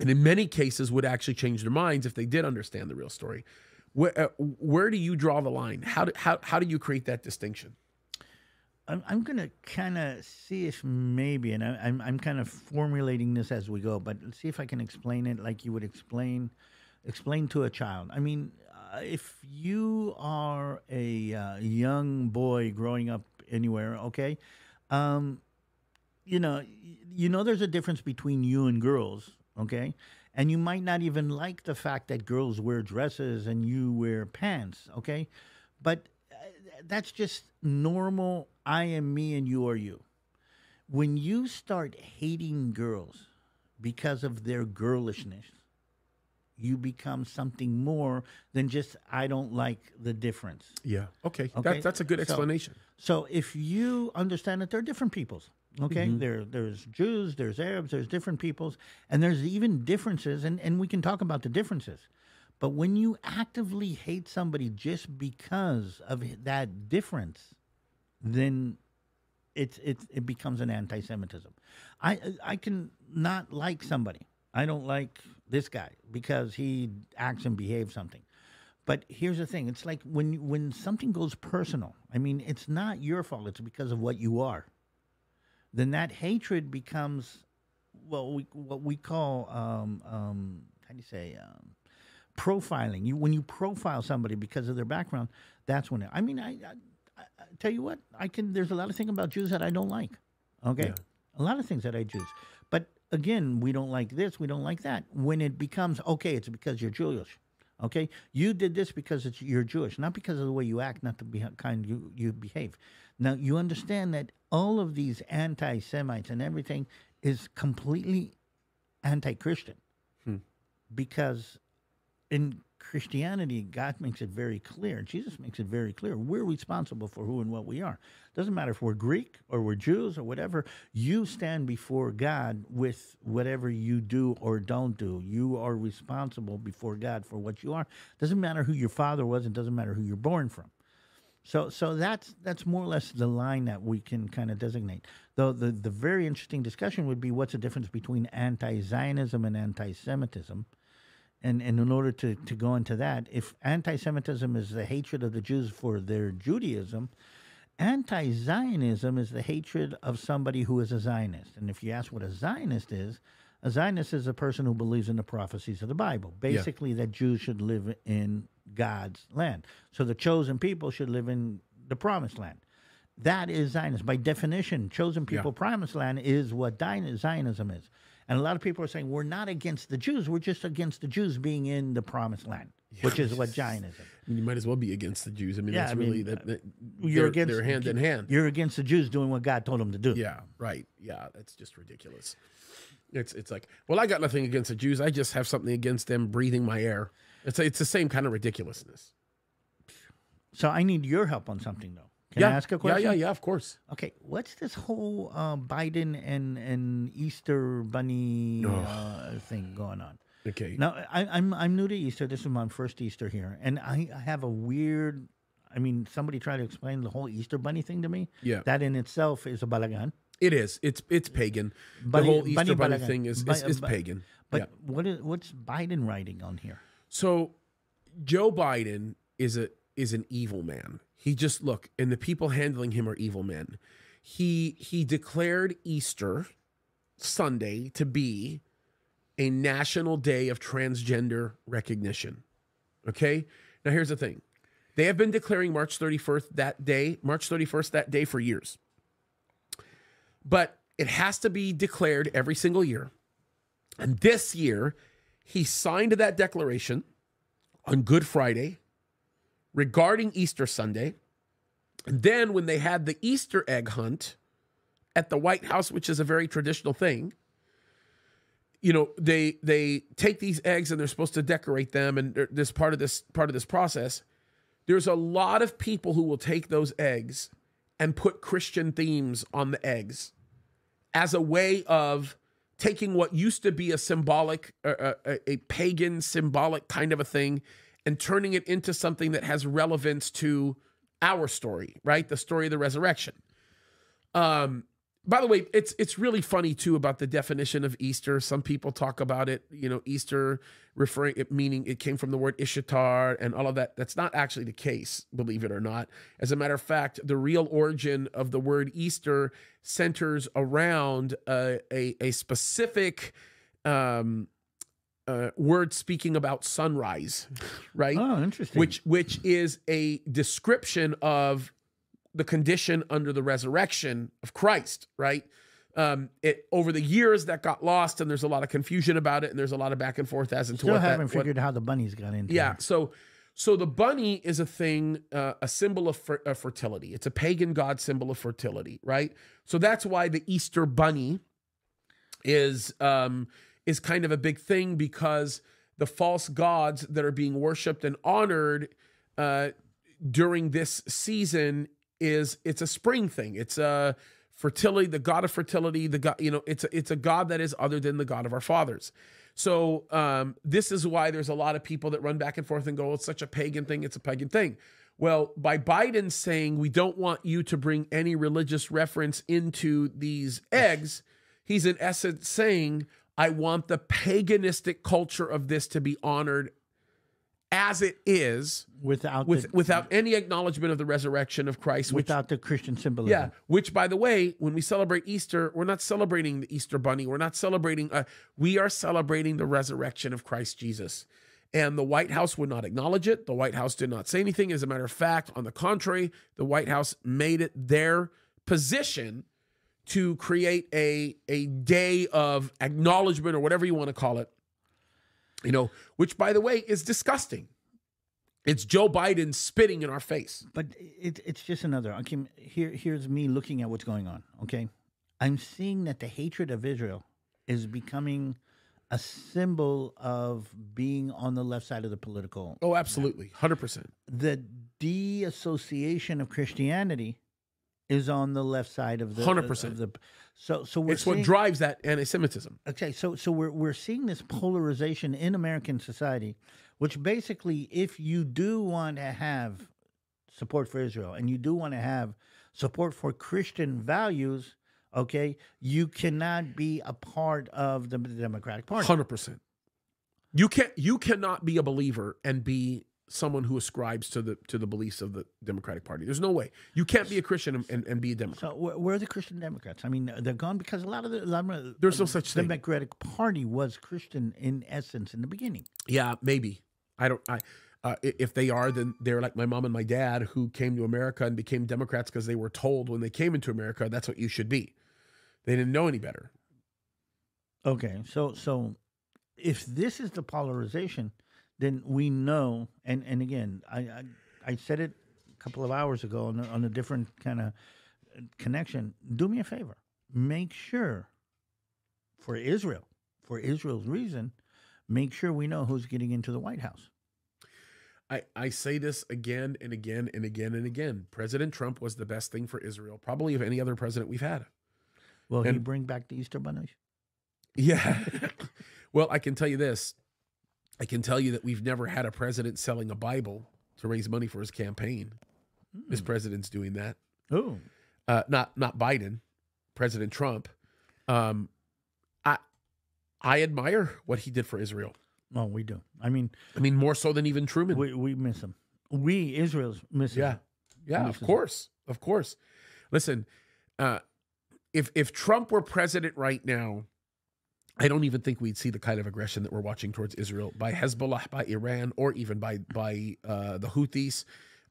And in many cases, would actually change their minds if they did understand the real story. Where, uh, where do you draw the line? How do, how, how do you create that distinction? I'm, I'm gonna kind of see if maybe, and I, I'm I'm kind of formulating this as we go, but let's see if I can explain it like you would explain explain to a child. I mean, uh, if you are a uh, young boy growing up anywhere, okay, um, you know, you know, there's a difference between you and girls, okay, and you might not even like the fact that girls wear dresses and you wear pants, okay, but uh, that's just normal. I am me and you are you. When you start hating girls because of their girlishness, you become something more than just I don't like the difference. Yeah. Okay. Okay, That, that's a good explanation. So if you understand that there are different peoples, okay, mm-hmm. there there's Jews, there's Arabs, there's different peoples, and there's even differences, and, and we can talk about the differences. But when you actively hate somebody just because of that difference, then it's it's it becomes an anti-Semitism. I I can not like somebody. I don't like this guy because he acts and behaves something. But here's the thing: it's like when when something goes personal. I mean, it's not your fault. It's because of what you are. Then that hatred becomes, well, we what we call um, um, how do you say um, profiling. You when you profile somebody because of their background, that's when. It, I mean, I, I, I tell you what, I can. There's a lot of things about Jews that I don't like. Okay, a lot of things that I Jews, but again, we don't like this, we don't like that. When it becomes okay, it's because you're Jewish. Okay, you did this because it's, you're Jewish, not because of the way you act, not the kind you you behave. Now you understand that all of these anti-Semites and everything is completely anti-Christian, hmm. because in Christianity, God makes it very clear. Jesus makes it very clear. We're responsible for who and what we are. Doesn't matter if we're Greek or we're Jews or whatever. You stand before God with whatever you do or don't do. You are responsible before God for what you are. Doesn't matter who your father was. It doesn't matter who you're born from. So, so that's that's more or less the line that we can kind of designate. Though the the very interesting discussion would be what's the difference between anti-Zionism and anti-Semitism. And, and in order to, to go into that, if anti Semitism is the hatred of the Jews for their Judaism, anti Zionism is the hatred of somebody who is a Zionist. And if you ask what a Zionist is, a Zionist is a person who believes in the prophecies of the Bible, basically, that Jews should live in God's land. So the chosen people should live in the promised land. That is Zionism. By definition, chosen people, promised land is what Zionism is. And a lot of people are saying we're not against the Jews, we're just against the Jews being in the promised land, which is what Zionism. I mean, you might as well be against the Jews. I mean, Yeah, that's I mean, really that, uh, that You're they're, against they're hand in hand. You're against the Jews doing what God told them to do. Yeah, right. Yeah, that's just ridiculous. It's it's like, well, I got nothing against the Jews. I just have something against them breathing my air. It's it's the same kind of ridiculousness. So I need your help on something though. Can yeah, I ask a question? Yeah, yeah, yeah. Of course. Okay, what's this whole uh, Biden and and Easter Bunny uh, thing going on? Okay. Now I, I'm I'm new to Easter. This is my first Easter here, and I, I have a weird. I mean, somebody tried to explain the whole Easter Bunny thing to me. Yeah. that in itself is a balagan. It is. It's it's pagan. Bunny- the whole Easter bunny bunny, balagan. thing is is, is pagan. But yeah. what is what's Biden writing on here? So Joe Biden is a is an evil man. He just look, and the people handling him are evil men. He he declared Easter Sunday to be a national day of transgender recognition. Okay? Now here's the thing. They have been declaring March 31st that day, March 31st that day for years. But it has to be declared every single year. And this year, he signed that declaration on Good Friday regarding Easter Sunday. And then when they had the Easter egg hunt at the White House, which is a very traditional thing, you know, they they take these eggs and they're supposed to decorate them and this part of this part of this process. There's a lot of people who will take those eggs and put Christian themes on the eggs as a way of taking what used to be a symbolic, uh, a, a pagan symbolic kind of a thing, and turning it into something that has relevance to our story, right? The story of the resurrection. Um, by the way, it's it's really funny too about the definition of Easter. Some people talk about it, you know, Easter referring it meaning it came from the word Ishtar and all of that. That's not actually the case, believe it or not. As a matter of fact, the real origin of the word Easter centers around a a specific um, uh, word speaking about sunrise, right? Oh, interesting. which which is a description of the condition under the resurrection of Christ, right? Um, it over the years that got lost, and there's a lot of confusion about it, and there's a lot of back and forth as into still what haven't what- figured out how the bunnies got into. yeah. it. So, so the bunny is a thing, uh, a symbol of, fer- of fertility. It's a pagan god symbol of fertility, right? So that's why the Easter bunny is um, is kind of a big thing because the false gods that are being worshipped and honored uh, during this season is it's a spring thing. It's a fertility, the god of fertility, the god, you know, it's a, it's a god that is other than the god of our fathers. So um, this is why there's a lot of people that run back and forth and go, it's such a pagan thing. It's a pagan thing. Well, by Biden saying we don't want you to bring any religious reference into these eggs, he's in essence saying, I want the paganistic culture of this to be honored as it is without with the, without any acknowledgement of the resurrection of Christ, which without the Christian symbolism. yeah, which by the way, when we celebrate Easter, we're not celebrating the Easter bunny. We're not celebrating uh we are celebrating the resurrection of Christ Jesus. And the White House would not acknowledge it. The White House did not say anything. As a matter of fact, on the contrary, the White House made it their position to create a a day of acknowledgement or whatever you want to call it You know, which by the way is disgusting. It's Joe Biden spitting in our face. But it, it's just another. Okay, here here's me looking at what's going on. Okay, I'm seeing that the hatred of Israel is becoming a symbol of being on the left side of the political. Oh, absolutely, hundred percent. The deassociation of Christianity is on the left side of the 100%. of the. So so we're It's what drives that anti-Semitism. Okay, so so we're we're seeing this polarization in American society, which basically, if you do want to have support for Israel and you do want to have support for Christian values, okay, you cannot be a part of the Democratic Party. Hundred percent. You can't. You cannot be a believer and be someone who ascribes to the to the beliefs of the Democratic Party. There's no way. You can't be a Christian and, and, and be a Democrat. So where, are the Christian Democrats? I mean, they're gone because a lot of the, lot of There's no the such thing. Democratic Party was Christian in essence in the beginning. Yeah, maybe. I don't. I. Uh, i- if they are, then they're like my mom and my dad who came to America and became Democrats because they were told when they came into America that's what you should be. They didn't know any better. Okay, so so if this is the polarization, then we know. And and again, I I, I said it a couple of hours ago on a, on a different kind of uh, connection. Do me a favor, make sure for Israel, for Israel's reason, make sure we know who's getting into the White House. I, I say this again and again and again and again. President Trump was the best thing for Israel, probably of any other president we've had. Will he And- bring back the Easter bunnies? Yeah. well, I can tell you this. I can tell you that we've never had a president selling a Bible to raise money for his campaign. This president's doing that. Oh, Uh, not not Biden, President Trump. Um, I I admire what he did for Israel. oh, we do. I mean, I mean, more so than even Truman. we we miss him. We Israel's miss him. Yeah. Yeah, of course. Of course. Listen, uh, if if Trump were president right now, I don't even think we'd see the kind of aggression that we're watching towards Israel by Hezbollah, by Iran, or even by by uh, the Houthis.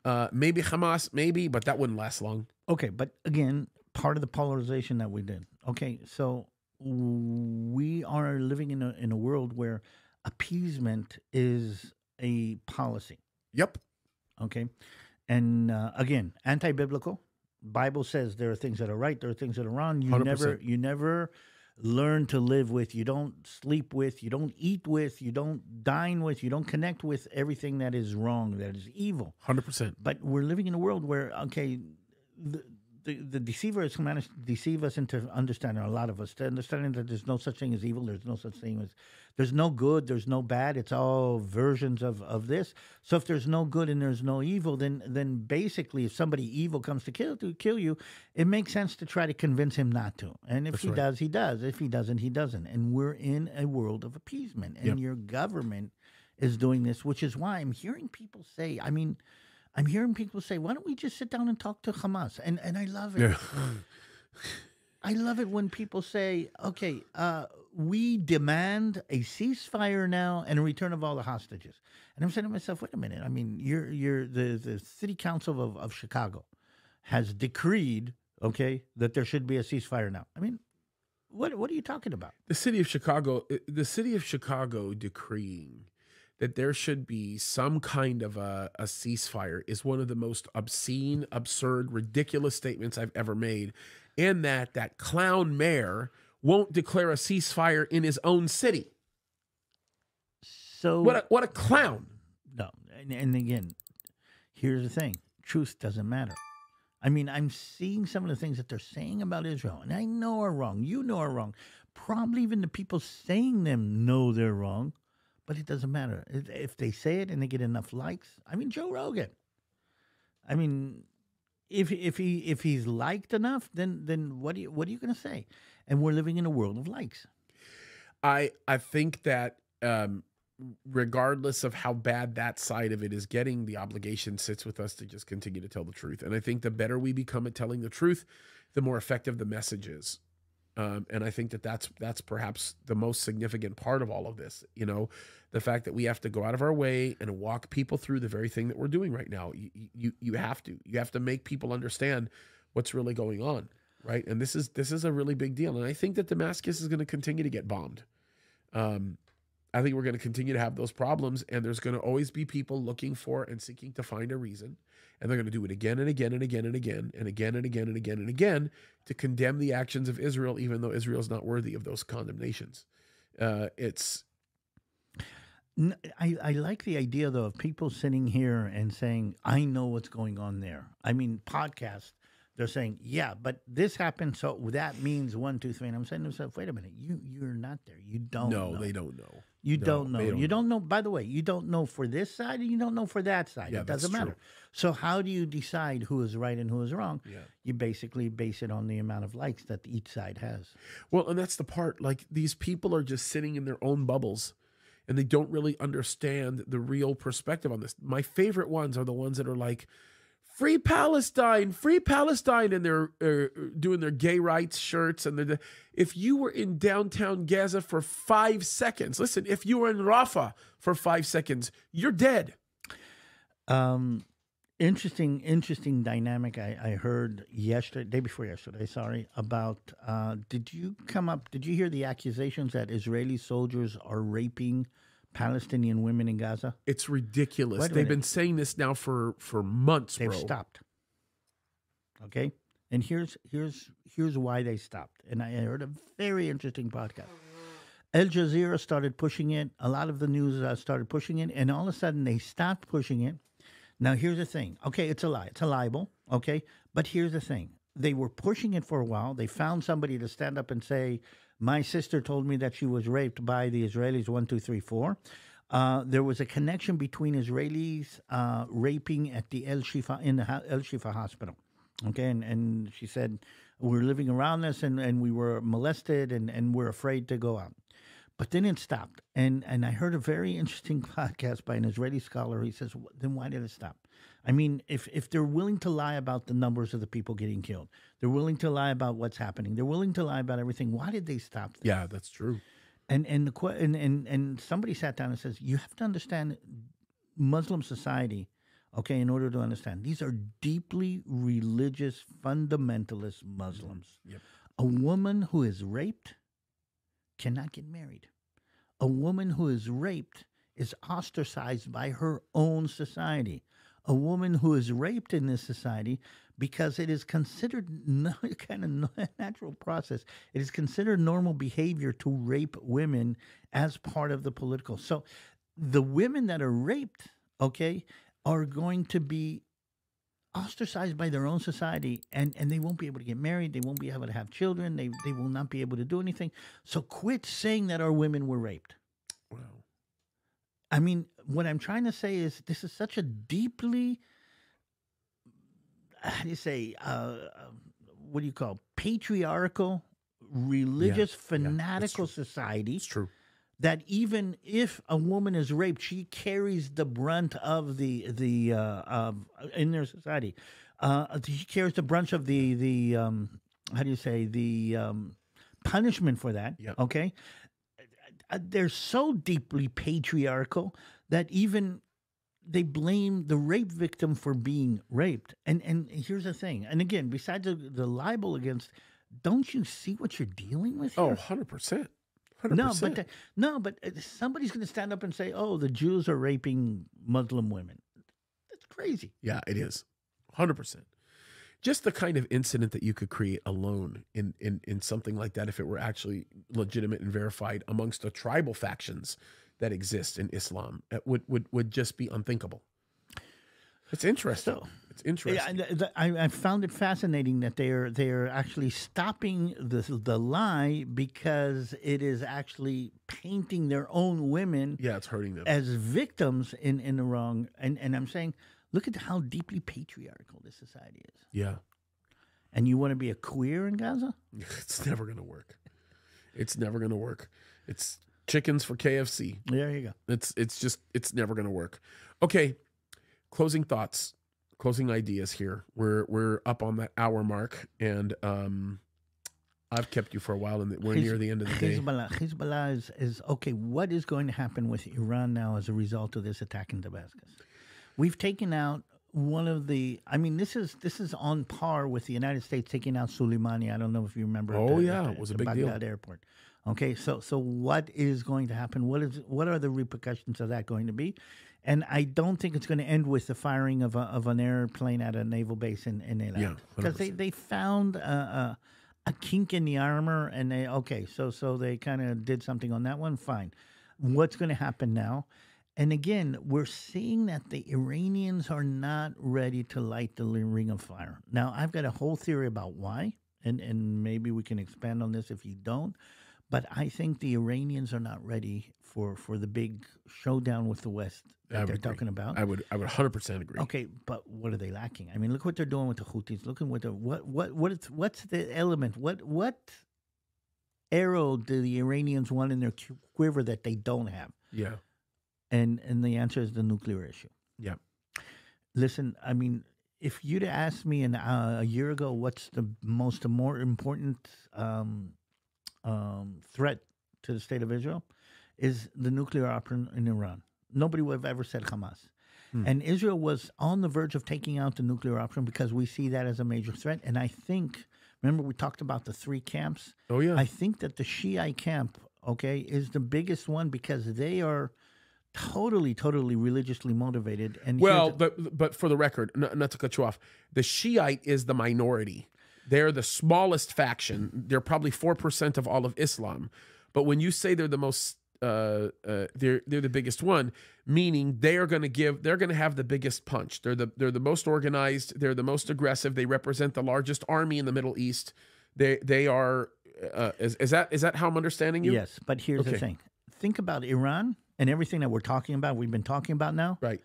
Uh, maybe Hamas, maybe, but that wouldn't last long. Okay, but again, part of the polarization that we did. Okay, so we are living in a in a world where appeasement is a policy. Yep. Okay, and uh, again, anti-biblical. Bible says there are things that are right, there are things that are wrong. You 100%. never you never learn to live with. You don't sleep with. You don't eat with. You don't dine with. You don't connect with everything that is wrong, that is evil. Hundred percent. But we're living in a world where okay, the the, the deceiver has managed to deceive us into understanding a lot of us to understanding that there's no such thing as evil. There's no such thing as there's no good. There's no bad. It's all versions of, of this. So if there's no good and there's no evil, then then basically, if somebody evil comes to kill to kill you, it makes sense to try to convince him not to. And if That's he right. does, he does. If he doesn't, he doesn't. And we're in a world of appeasement, and Yep. your government is doing this, which is why I'm hearing people say, I mean. I'm hearing people say, "Why don't we just sit down and talk to Hamas?" And and I love it. Yeah. I love it when people say, "Okay, uh, we demand a ceasefire now and a return of all the hostages." And I'm saying to myself, "Wait a minute. I mean, you're you're the the city council of, of Chicago has decreed, okay, that there should be a ceasefire now. I mean, what what are you talking about? the city of Chicago, uh, the city of Chicago decreeing that there should be some kind of a, a ceasefire is one of the most obscene, absurd, ridiculous statements I've ever made. And that that clown mayor won't declare a ceasefire in his own city. So What a, what a clown! No, and, and again, here's the thing: truth doesn't matter. I mean, I'm seeing some of the things that they're saying about Israel, and I know are wrong. You know are wrong. Probably even the people saying them know they're wrong, but it doesn't matter If- they say it and they get enough likes. I mean, Joe Rogan. I mean, if if he if he's liked enough, then then what do you what are you going to say? And we're living in a world of likes. I I think that um, regardless of how bad that side of it is getting, the obligation sits with us to just continue to tell the truth. And I think the better we become at telling the truth, the more effective the message is. Um, and I think that that's that's perhaps the most significant part of all of this. You know, the fact that we have to go out of our way and walk people through the very thing that we're doing right now. You you you have to you have to make people understand what's really going on, right? And this is this is a really big deal. And I think that Damascus is going to continue to get bombed. Um, I think we're going to continue to have those problems, and there's going to always be people looking for and seeking to find a reason, and they're going to do it again and again and again and again and again and again and again and again to condemn the actions of Israel, even though Israel is not worthy of those condemnations. Uh, it's I, I like the idea though of people sitting here and saying, I know what's going on there. I mean, podcast, they're saying, yeah, but this happened, so that means one, two, three. And I'm saying to myself, wait a minute, you you're not there. You don't no, know. they don't know. You No, don't know. they don't you don't know. By the way, you don't know for this side and you don't know for that side. Yeah, it that's doesn't matter. true. So how do you decide who is right and who is wrong? Yeah. You basically base it on the amount of likes that each side has. Well, and that's the part. Like these people are just sitting in their own bubbles and they don't really understand the real perspective on this. My favorite ones are the ones that are like, free Palestine, free Palestine. And they're uh, doing their gay rights shirts. And they're, if you were in downtown Gaza for five seconds, listen, if you were in Rafah for five seconds, you're dead. Um, interesting, interesting dynamic. I, I heard yesterday, day before yesterday. Sorry about. Uh, did you come up? Did you hear the accusations that Israeli soldiers are raping Palestinian women in Gaza? It's ridiculous. They've minute. been saying this now for, for months, They've bro. stopped. Okay, and here's here's here's why they stopped. And I heard a very interesting podcast. Al Jazeera started pushing it. A lot of the news uh, started pushing it, and all of a sudden they stopped pushing it. Now here's the thing. Okay, it's a lie. It's a libel. Okay, but here's the thing. They were pushing it for a while. They found somebody to stand up and say, "My sister told me that she was raped by the Israelis." One, two, three, four. Uh, there was a connection between Israelis uh, raping at the El Shifa in the El Shifa hospital. Okay, and, and she said we're living around this, and, and we were molested, and, and we're afraid to go out. But then it stopped, and and I heard a very interesting podcast by an Israeli scholar. He says, then why did it stop? I mean, if if they're willing to lie about the numbers of the people getting killed, they're willing to lie about what's happening, they're willing to lie about everything. Why did they stop? This? Yeah, that's true. And and the and, and and somebody sat down and says, you have to understand Muslim society, okay, in order to understand. These are deeply religious fundamentalist Muslims. Yep. A woman who is raped cannot get married. A woman who is raped is ostracized by her own society. A woman who is raped in this society because it is considered no, kind of natural process. It is considered normal behavior to rape women as part of the political. So the women that are raped, okay, are going to be ostracized by their own society and, and they won't be able to get married. They won't be able to have children. They, they will not be able to do anything. So quit saying that our women were raped. Wow. I mean, what I'm trying to say is this is such a deeply, how do you say, uh, what do you call patriarchal, religious, fanatical society It's true. That even if a woman is raped, she carries the brunt of the the uh, of, in their society. Uh, she carries the brunt of the the um, how do you say the um, punishment for that. Yep. Okay, Uh, they're so deeply patriarchal that even they blame the rape victim for being raped. And and here's the thing. And again, besides the, the libel against, don't you see what you're dealing with? Oh, 100%. 100%. No, but the, no, but uh, somebody's going to stand up and say, "Oh, the Jews are raping Muslim women." That's crazy. Yeah, it is. 100%. Just the kind of incident that you could create alone in, in, in something like that, if it were actually legitimate and verified amongst the tribal factions that exist in Islam, it would, would, would just be unthinkable. It's interesting. So- it's interesting. Yeah, and th- th- I, I found it fascinating that they're they're actually stopping the the lie because it is actually painting their own women yeah, it's hurting them. as victims in in the wrong. And and I'm saying, look at how deeply patriarchal this society is. yeah. And you want to be a queer in Gaza? It's never going to work. It's never going to work. It's chickens for KFC. There you go. It's it's just it's never going to work. Okay, closing thoughts, closing ideas here. We're we're up on that hour mark, and um, I've kept you for a while, and we're near the end of the day. Hezbollah, Hezbollah is, is okay. What is going to happen with Iran now as a result of this attack in Damascus? We've taken out one of the. I mean, this is this is on par with the United States taking out Soleimani. I don't know if you remember. Oh, the- yeah, at it the- was a the big deal. Baghdad airport. Okay, so so what is going to happen? What is what are the repercussions of that going to be? And I don't think it's going to end with the firing of a, of an airplane at a naval base in in Yeah, because they they found a, a, a kink in the armor and they okay, so so they kind of did something on that one. Fine, what's going to happen now? And again, we're seeing that the Iranians are not ready to light the ring of fire. Now, I've got a whole theory about why, and, and maybe we can expand on this if you don't. But I think the Iranians are not ready for, for the big showdown with the West that they're agree. talking about. I would I would 100% agree. Okay, but what are they lacking? I mean, look what they're doing with the Houthis. Look at what the what what what is what's the element? What what arrow do the Iranians want in their quiver that they don't have? Yeah. And and the answer is the nuclear issue. Yeah. Listen, I mean, if you'd asked me an, uh, a year ago, what's the most more important um, um, threat to the state of Israel, is the nuclear option in Iran. Nobody would have ever said Hamas. Hmm. And Israel was on the verge of taking out the nuclear option because we see that as a major threat. And I think, remember, we talked about the three camps. Oh yeah. I think that the Shiite camp, okay, is the biggest one because they are totally, totally religiously motivated. And Well, but but for the record, not to cut you off, the Shiite is the minority. They're the smallest faction. They're probably four percent of all of Islam. But when you say they're the most, uh, uh, they're they're the biggest one, meaning they are going to give, they're going to have the biggest punch. They're the they're the most organized. They're the most aggressive. They represent the largest army in the Middle East. They they are. Uh, is, is that is that how I'm understanding you? yes, but here's Okay. the thing think about Iran and everything that we're talking about, we've been talking about now, Right.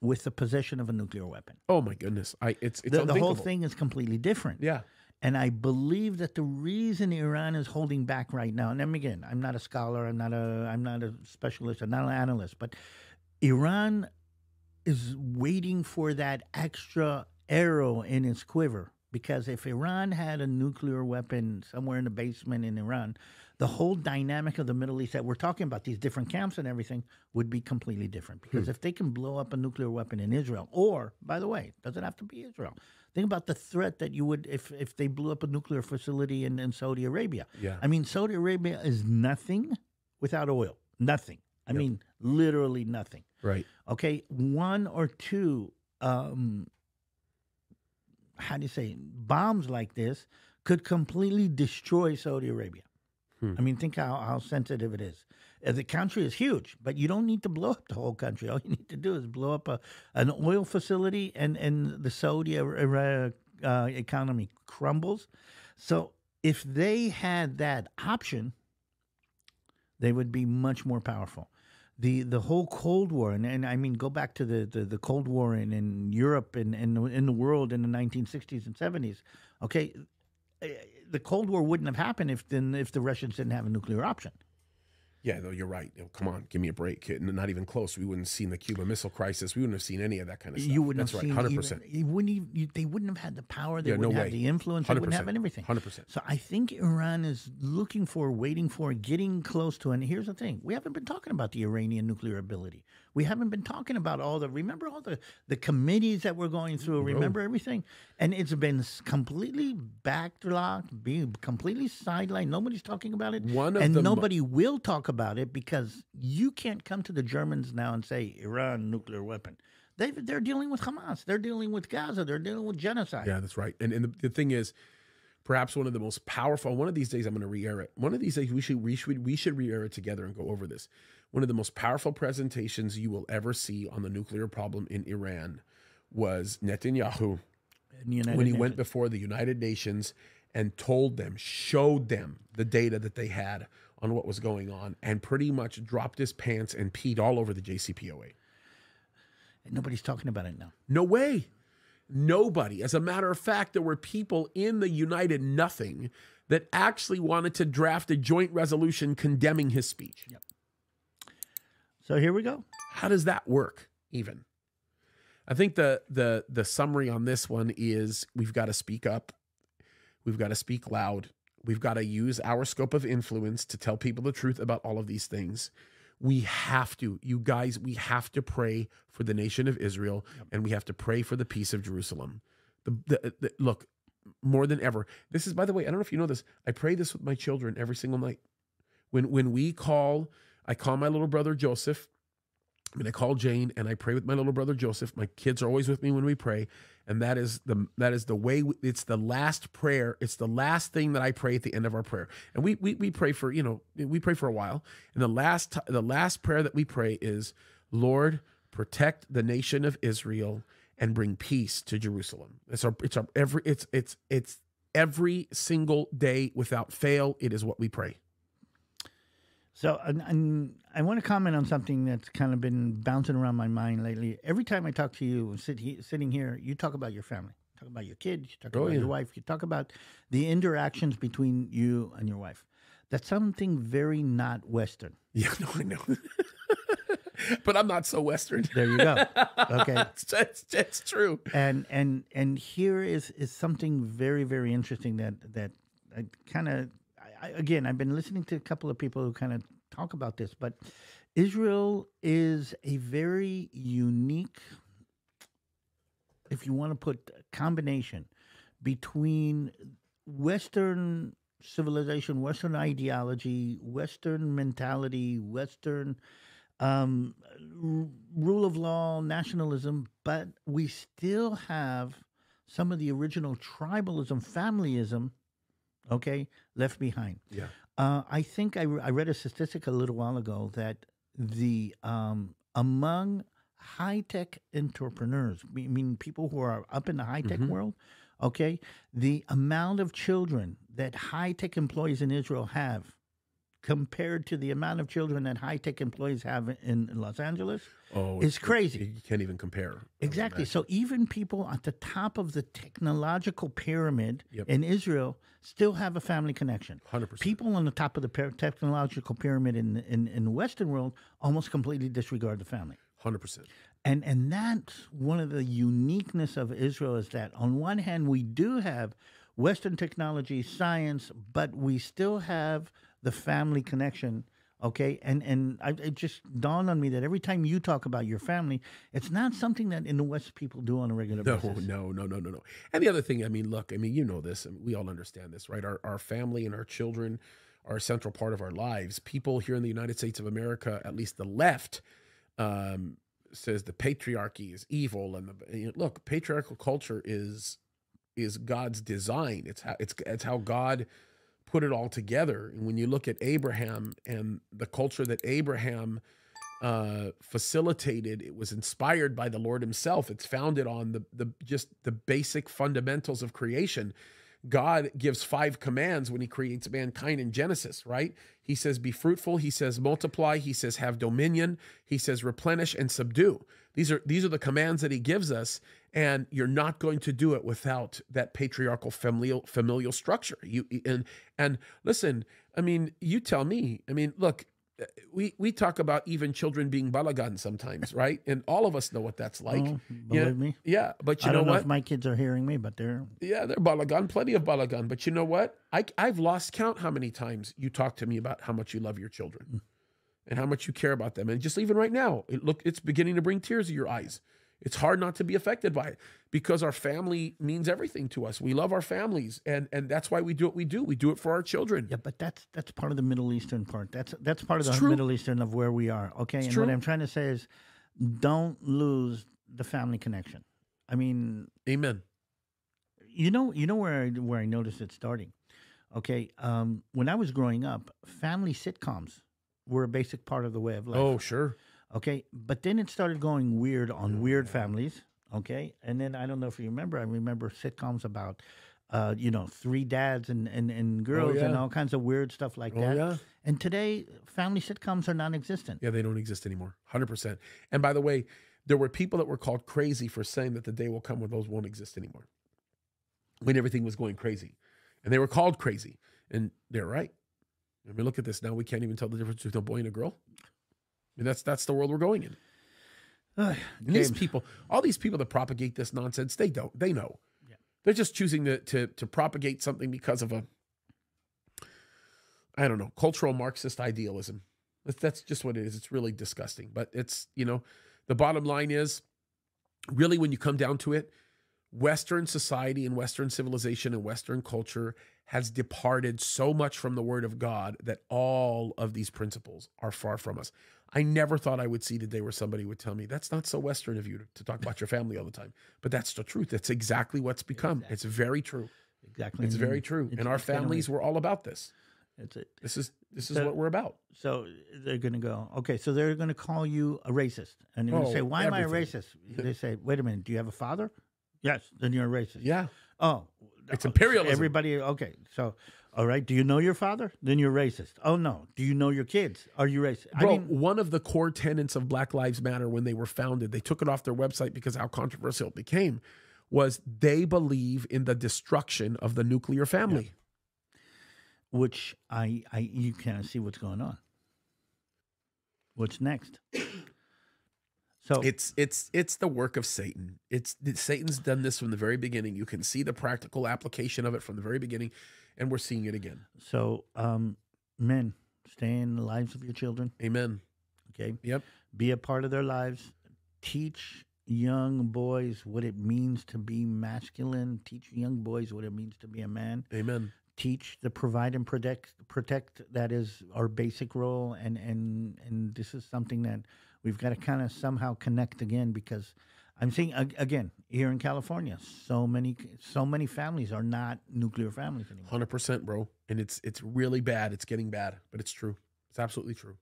with the possession of a nuclear weapon. Oh my goodness. I it's it's The, the whole thing is completely different. Yeah. And I believe that the reason Iran is holding back right now, and then again, I'm not a scholar, I'm not a I'm not a specialist, I'm not an analyst, but Iran is waiting for that extra arrow in its quiver. Because if Iran had a nuclear weapon somewhere in the basement in Iran, the whole dynamic of the Middle East that we're talking about, these different camps and everything, would be completely different. Because hmm. if they can blow up a nuclear weapon in Israel, or by the way, doesn't have to be Israel. Think about the threat that you would if if they blew up a nuclear facility in, in Saudi Arabia. Yeah. I mean, Saudi Arabia is nothing without oil. Nothing. I mean, literally nothing. Right. Okay, one or two, um, how do you say, bombs like this could completely destroy Saudi Arabia. Hmm. I mean, think how, how sensitive it is. Uh, The country is huge, but you don't need to blow up the whole country. All you need to do is blow up a, an oil facility, and, and the Saudi uh, economy crumbles. So if they had that option, they would be much more powerful. The the whole Cold War, and, and I mean, go back to the, the, the Cold War in, in Europe and, and in the world in the 1960s and 70s. Okay, the Cold War wouldn't have happened if then if the Russians didn't have a nuclear option. Yeah, no, you're right. Oh, come on, give me a break. Not even close. We wouldn't have seen the Cuban Missile Crisis. We wouldn't have seen any of that kind of stuff. You wouldn't That's have right, seen hundred even- percent, You wouldn't even, you, they wouldn't have had the power. They Yeah, wouldn't have way. the influence. They wouldn't have everything. hundred percent. So I think Iran is looking for, waiting for, getting close to. And here's the thing: we haven't been talking about the Iranian nuclear ability. We haven't been talking about all the. Remember all the the committees that we're going through. Remember everything, and it's been completely backlogged, being completely sidelined. Nobody's talking about it, One of and the mo- nobody will talk about it because you can't come to the Germans now and say Iran nuclear weapon. They, they're dealing with Hamas. They're dealing with Gaza. They're dealing with genocide. Yeah, that's right. And and the, the thing is, perhaps one of the most powerful. One of these days, I'm going to re-air it. One of these days, we should we should we should re-air it together and go over this. One of the most powerful presentations you will ever see on the nuclear problem in Iran was Netanyahu United when he Nations. went before the United Nations and told them, showed them the data that they had on what was going on, and pretty much dropped his pants and peed all over the JCPOA. Nobody's talking about it now. No way. Nobody. As a matter of fact, there were people in the United Nothing that actually wanted to draft a joint resolution condemning his speech. So here we go. How does that work even? I think the the the summary on this one is we've got to speak up. We've got to speak loud. We've got to use our scope of influence to tell people the truth about all of these things. We have to, you guys, we have to pray for the nation of Israel and we have to pray for the peace of Jerusalem. The, the, the look, more than ever. This is by the way, I don't know if you know this. I pray this with my children every single night. When when we call, I call my little brother Joseph. I mean, I call Jane and I pray with my little brother Joseph. My kids are always with me when we pray, and that is the that is the way. We, it's the last prayer. It's the last thing that I pray at the end of our prayer. And we we we pray for you know we pray for a while. And the last the last prayer that we pray is, Lord, protect the nation of Israel and bring peace to Jerusalem. It's our it's our every it's it's it's every single day without fail. It is what we pray. So, and, and I want to comment on something that's kind of been bouncing around my mind lately. Every time I talk to you, sit he, sitting here, you talk about your family, you talk about your kids, you talk Oh, about yeah. your wife, you talk about the interactions between you and your wife. That's something very not Western. Yeah, no, I know. but I'm not so Western. There you go. Okay. it's, it's, it's true. and and and here is is something very very interesting that that I kind of again I've been listening to a couple of people who kind of talk about this, but Israel is a very unique, if you want to put combination between Western civilization, Western ideology, Western mentality, Western um, r- rule of law, nationalism, but we still have some of the original tribalism, familyism, okay, left behind. Yeah. Uh, I think I, I read a statistic a little while ago that the um, among high tech entrepreneurs, I mean people who are up in the high tech Mhm. world, okay, the amount of children that high tech employees in Israel have compared to the amount of children that high tech employees have in Los Angeles Oh, It's crazy. You can't even compare. Exactly. So even people at the top of the technological pyramid Yep. in Israel still have a family connection. 100%. People on the top of the technological pyramid in, in in the Western world almost completely disregard the family. 100%. And and that's one of the uniqueness of Israel is that on one hand we do have Western technology, science, but we still have the family connection. Okay, and and I, it just dawned on me that every time you talk about your family, it's not something that in the West people do on a regular No, basis. no, no, no, no, no. And the other thing, I mean, look, I mean, you know this, and we all understand this, right? Our, our family and our children are a central part of our lives. People here in the United States of America, at least the left, um, says the patriarchy is evil, and the and, look, patriarchal culture is is God's design. It's how it's it's how God put it all together. And when you look at Abraham and the culture that Abraham uh, facilitated, it was inspired by the Lord Himself. It's founded on the the just the basic fundamentals of creation. God gives five commands when He creates mankind in Genesis, right? He says, "Be fruitful." He says, "Multiply." He says, "Have dominion." He says, "Replenish and subdue." These are these are the commands that He gives us, and you're not going to do it without that patriarchal familial familial structure. You and and listen, I mean, you tell me. I mean, look, we we talk about even children being balagan sometimes, right? And all of us know what that's like. Oh, Yeah. believe me. Yeah, but you I know don't know what? if my kids are hearing me, but they're Yeah, they're balagan, plenty of balagan. But you know what? I, I've lost count how many times you talk to me about how much you love your children mm. and how much you care about them. And just even right now, it look it's beginning to bring tears to your eyes. It's hard not to be affected by it because our family means everything to us. We love our families, and and that's why we do what we do. We do it for our children. Yeah, but that's that's part of the Middle Eastern part. That's that's part of It's the true. Middle Eastern of where we are. Okay, and true. what I'm trying to say is, don't lose the family connection. I mean, Amen. you know, you know where I, where I noticed it starting. Okay, um, when I was growing up, family sitcoms were a basic part of the way of life. Oh, sure. Okay, but then it started going weird on weird families. Okay, and then I don't know if you remember. I remember sitcoms about, uh, you know, three dads and and, and girls and yeah. all kinds of weird stuff like Oh, that. yeah. And today, family sitcoms are non-existent. Yeah, they don't exist anymore. 100%. And by the way, there were people that were called crazy for saying that the day will come when those won't exist anymore. When everything was going crazy. And they were called crazy. And they're right. I mean, look at this. Now we can't even tell the difference between a boy and a girl. I mean, that's that's the world we're going in. Ugh, And these people, all these people that propagate this nonsense, they don't. They know. Yeah. They're just choosing to, to to propagate something because of a I don't know, cultural Marxist idealism. That's, that's just what it is. It's really disgusting. But it's, you know, the bottom line is really when you come down to it, Western society and Western civilization and Western culture has departed so much from the word of God that all of these principles are far from us. I never thought I would see the day where somebody would tell me that's not so Western of you to, to talk about your family all the time. But that's the truth. That's exactly what's become. Exactly. It's very true. Exactly. It's very true. It's, and our families were all about this. That's it. This is this is so, what we're about. So they're going to go. Okay, so they're going to call you a racist, and they're going to oh, say, "Why everything. am I a racist?" They say, "Wait a minute. Do you have a father?" Yes. Then you're a racist. Yeah. Oh, it's imperialism. Everybody. Okay. So all right. Do you know your father? Then you're racist. Oh no. Do you know your kids? Are you racist? Bro, I mean, one of the core tenets of Black Lives Matter when they were founded, they took it off their website because how controversial it became, was they believe in the destruction of the nuclear family. Yeah. Which I, I, you kind of see what's going on. What's next? So it's it's it's the work of Satan. It's Satan's done this from the very beginning. You can see the practical application of it from the very beginning and we're seeing it again. So, um, men, stay in the lives of your children. Amen. Okay. Yep. Be a part of their lives. Teach young boys what it means to be masculine. Teach young boys what it means to be a man. Amen. Teach the provide and protect protect that is our basic role and and and this is something that we've got to kind of somehow connect again because I'm seeing again here in California, so many so many families are not nuclear families anymore. Hundred percent, bro, and it's it's really bad. It's getting bad, but it's true. It's absolutely true.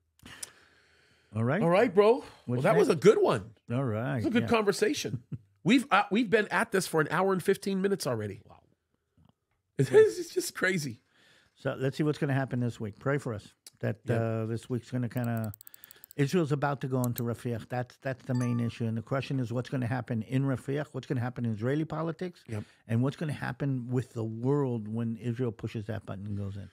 All right, all right, bro. What's well, that next? was a good one. All right, it was a good yeah. conversation. we've uh, we've been at this for an hour and fifteen minutes already. Wow, it's, it's just crazy. So let's see what's going to happen this week. Pray for us that uh, this week's going to kind of Israel's about to go into Rafiq. That's that's the main issue, and the question is what's going to happen in Rafiq, what's going to happen in Israeli politics, yep. and what's going to happen with the world when Israel pushes that button and goes in.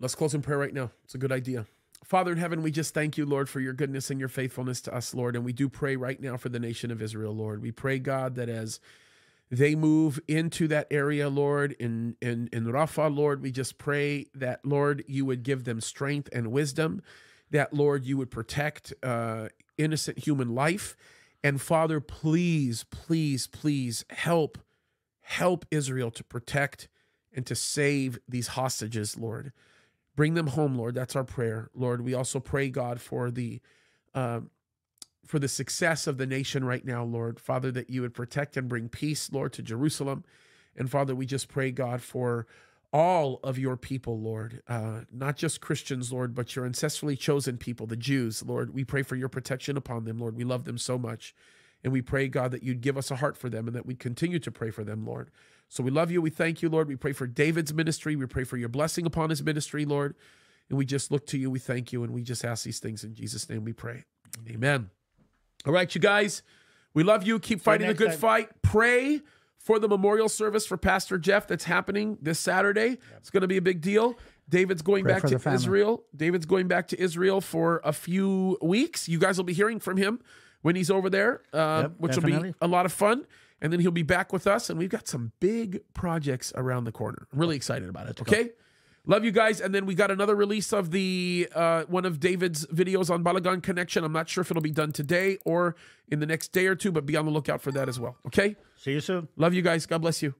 Let's close in prayer right now. It's a good idea. Father in heaven, we just thank you, Lord, for your goodness and your faithfulness to us, Lord. And we do pray right now for the nation of Israel, Lord. We pray, God, that as they move into that area, Lord, in, in, in Rafah, Lord, we just pray that, Lord, you would give them strength and wisdom that, Lord, you would protect uh, innocent human life. And Father, please, please, please help, help Israel to protect and to save these hostages, Lord. Bring them home, Lord. That's our prayer, Lord. We also pray, God, for the uh, for the success of the nation right now, Lord. Father, that you would protect and bring peace, Lord, to Jerusalem. And Father, we just pray, God, for all of your people, Lord, uh, not just Christians, Lord, but your ancestrally chosen people, the Jews, Lord. We pray for your protection upon them, Lord. We love them so much. And we pray, God, that you'd give us a heart for them and that we continue to pray for them, Lord. So we love you. We thank you, Lord. We pray for David's ministry. We pray for your blessing upon his ministry, Lord. And we just look to you. We thank you. And we just ask these things in Jesus' name we pray. Amen. All right, you guys. We love you. Keep fighting the good time. fight. Pray for the memorial service for Pastor Jeff that's happening this Saturday. Yep. It's going to be a big deal. David's going Pray back to Israel. David's going back to Israel for a few weeks. You guys will be hearing from him when he's over there, uh, yep, which definitely. will be a lot of fun. And then he'll be back with us, and we've got some big projects around the corner. I'm really excited about it. Okay. Love you guys. And then we got another release of the uh, one of David's videos on Balagan Connection. I'm not sure if it'll be done today or in the next day or two, but be on the lookout for that as well. Okay. See you soon. Love you guys. God bless you.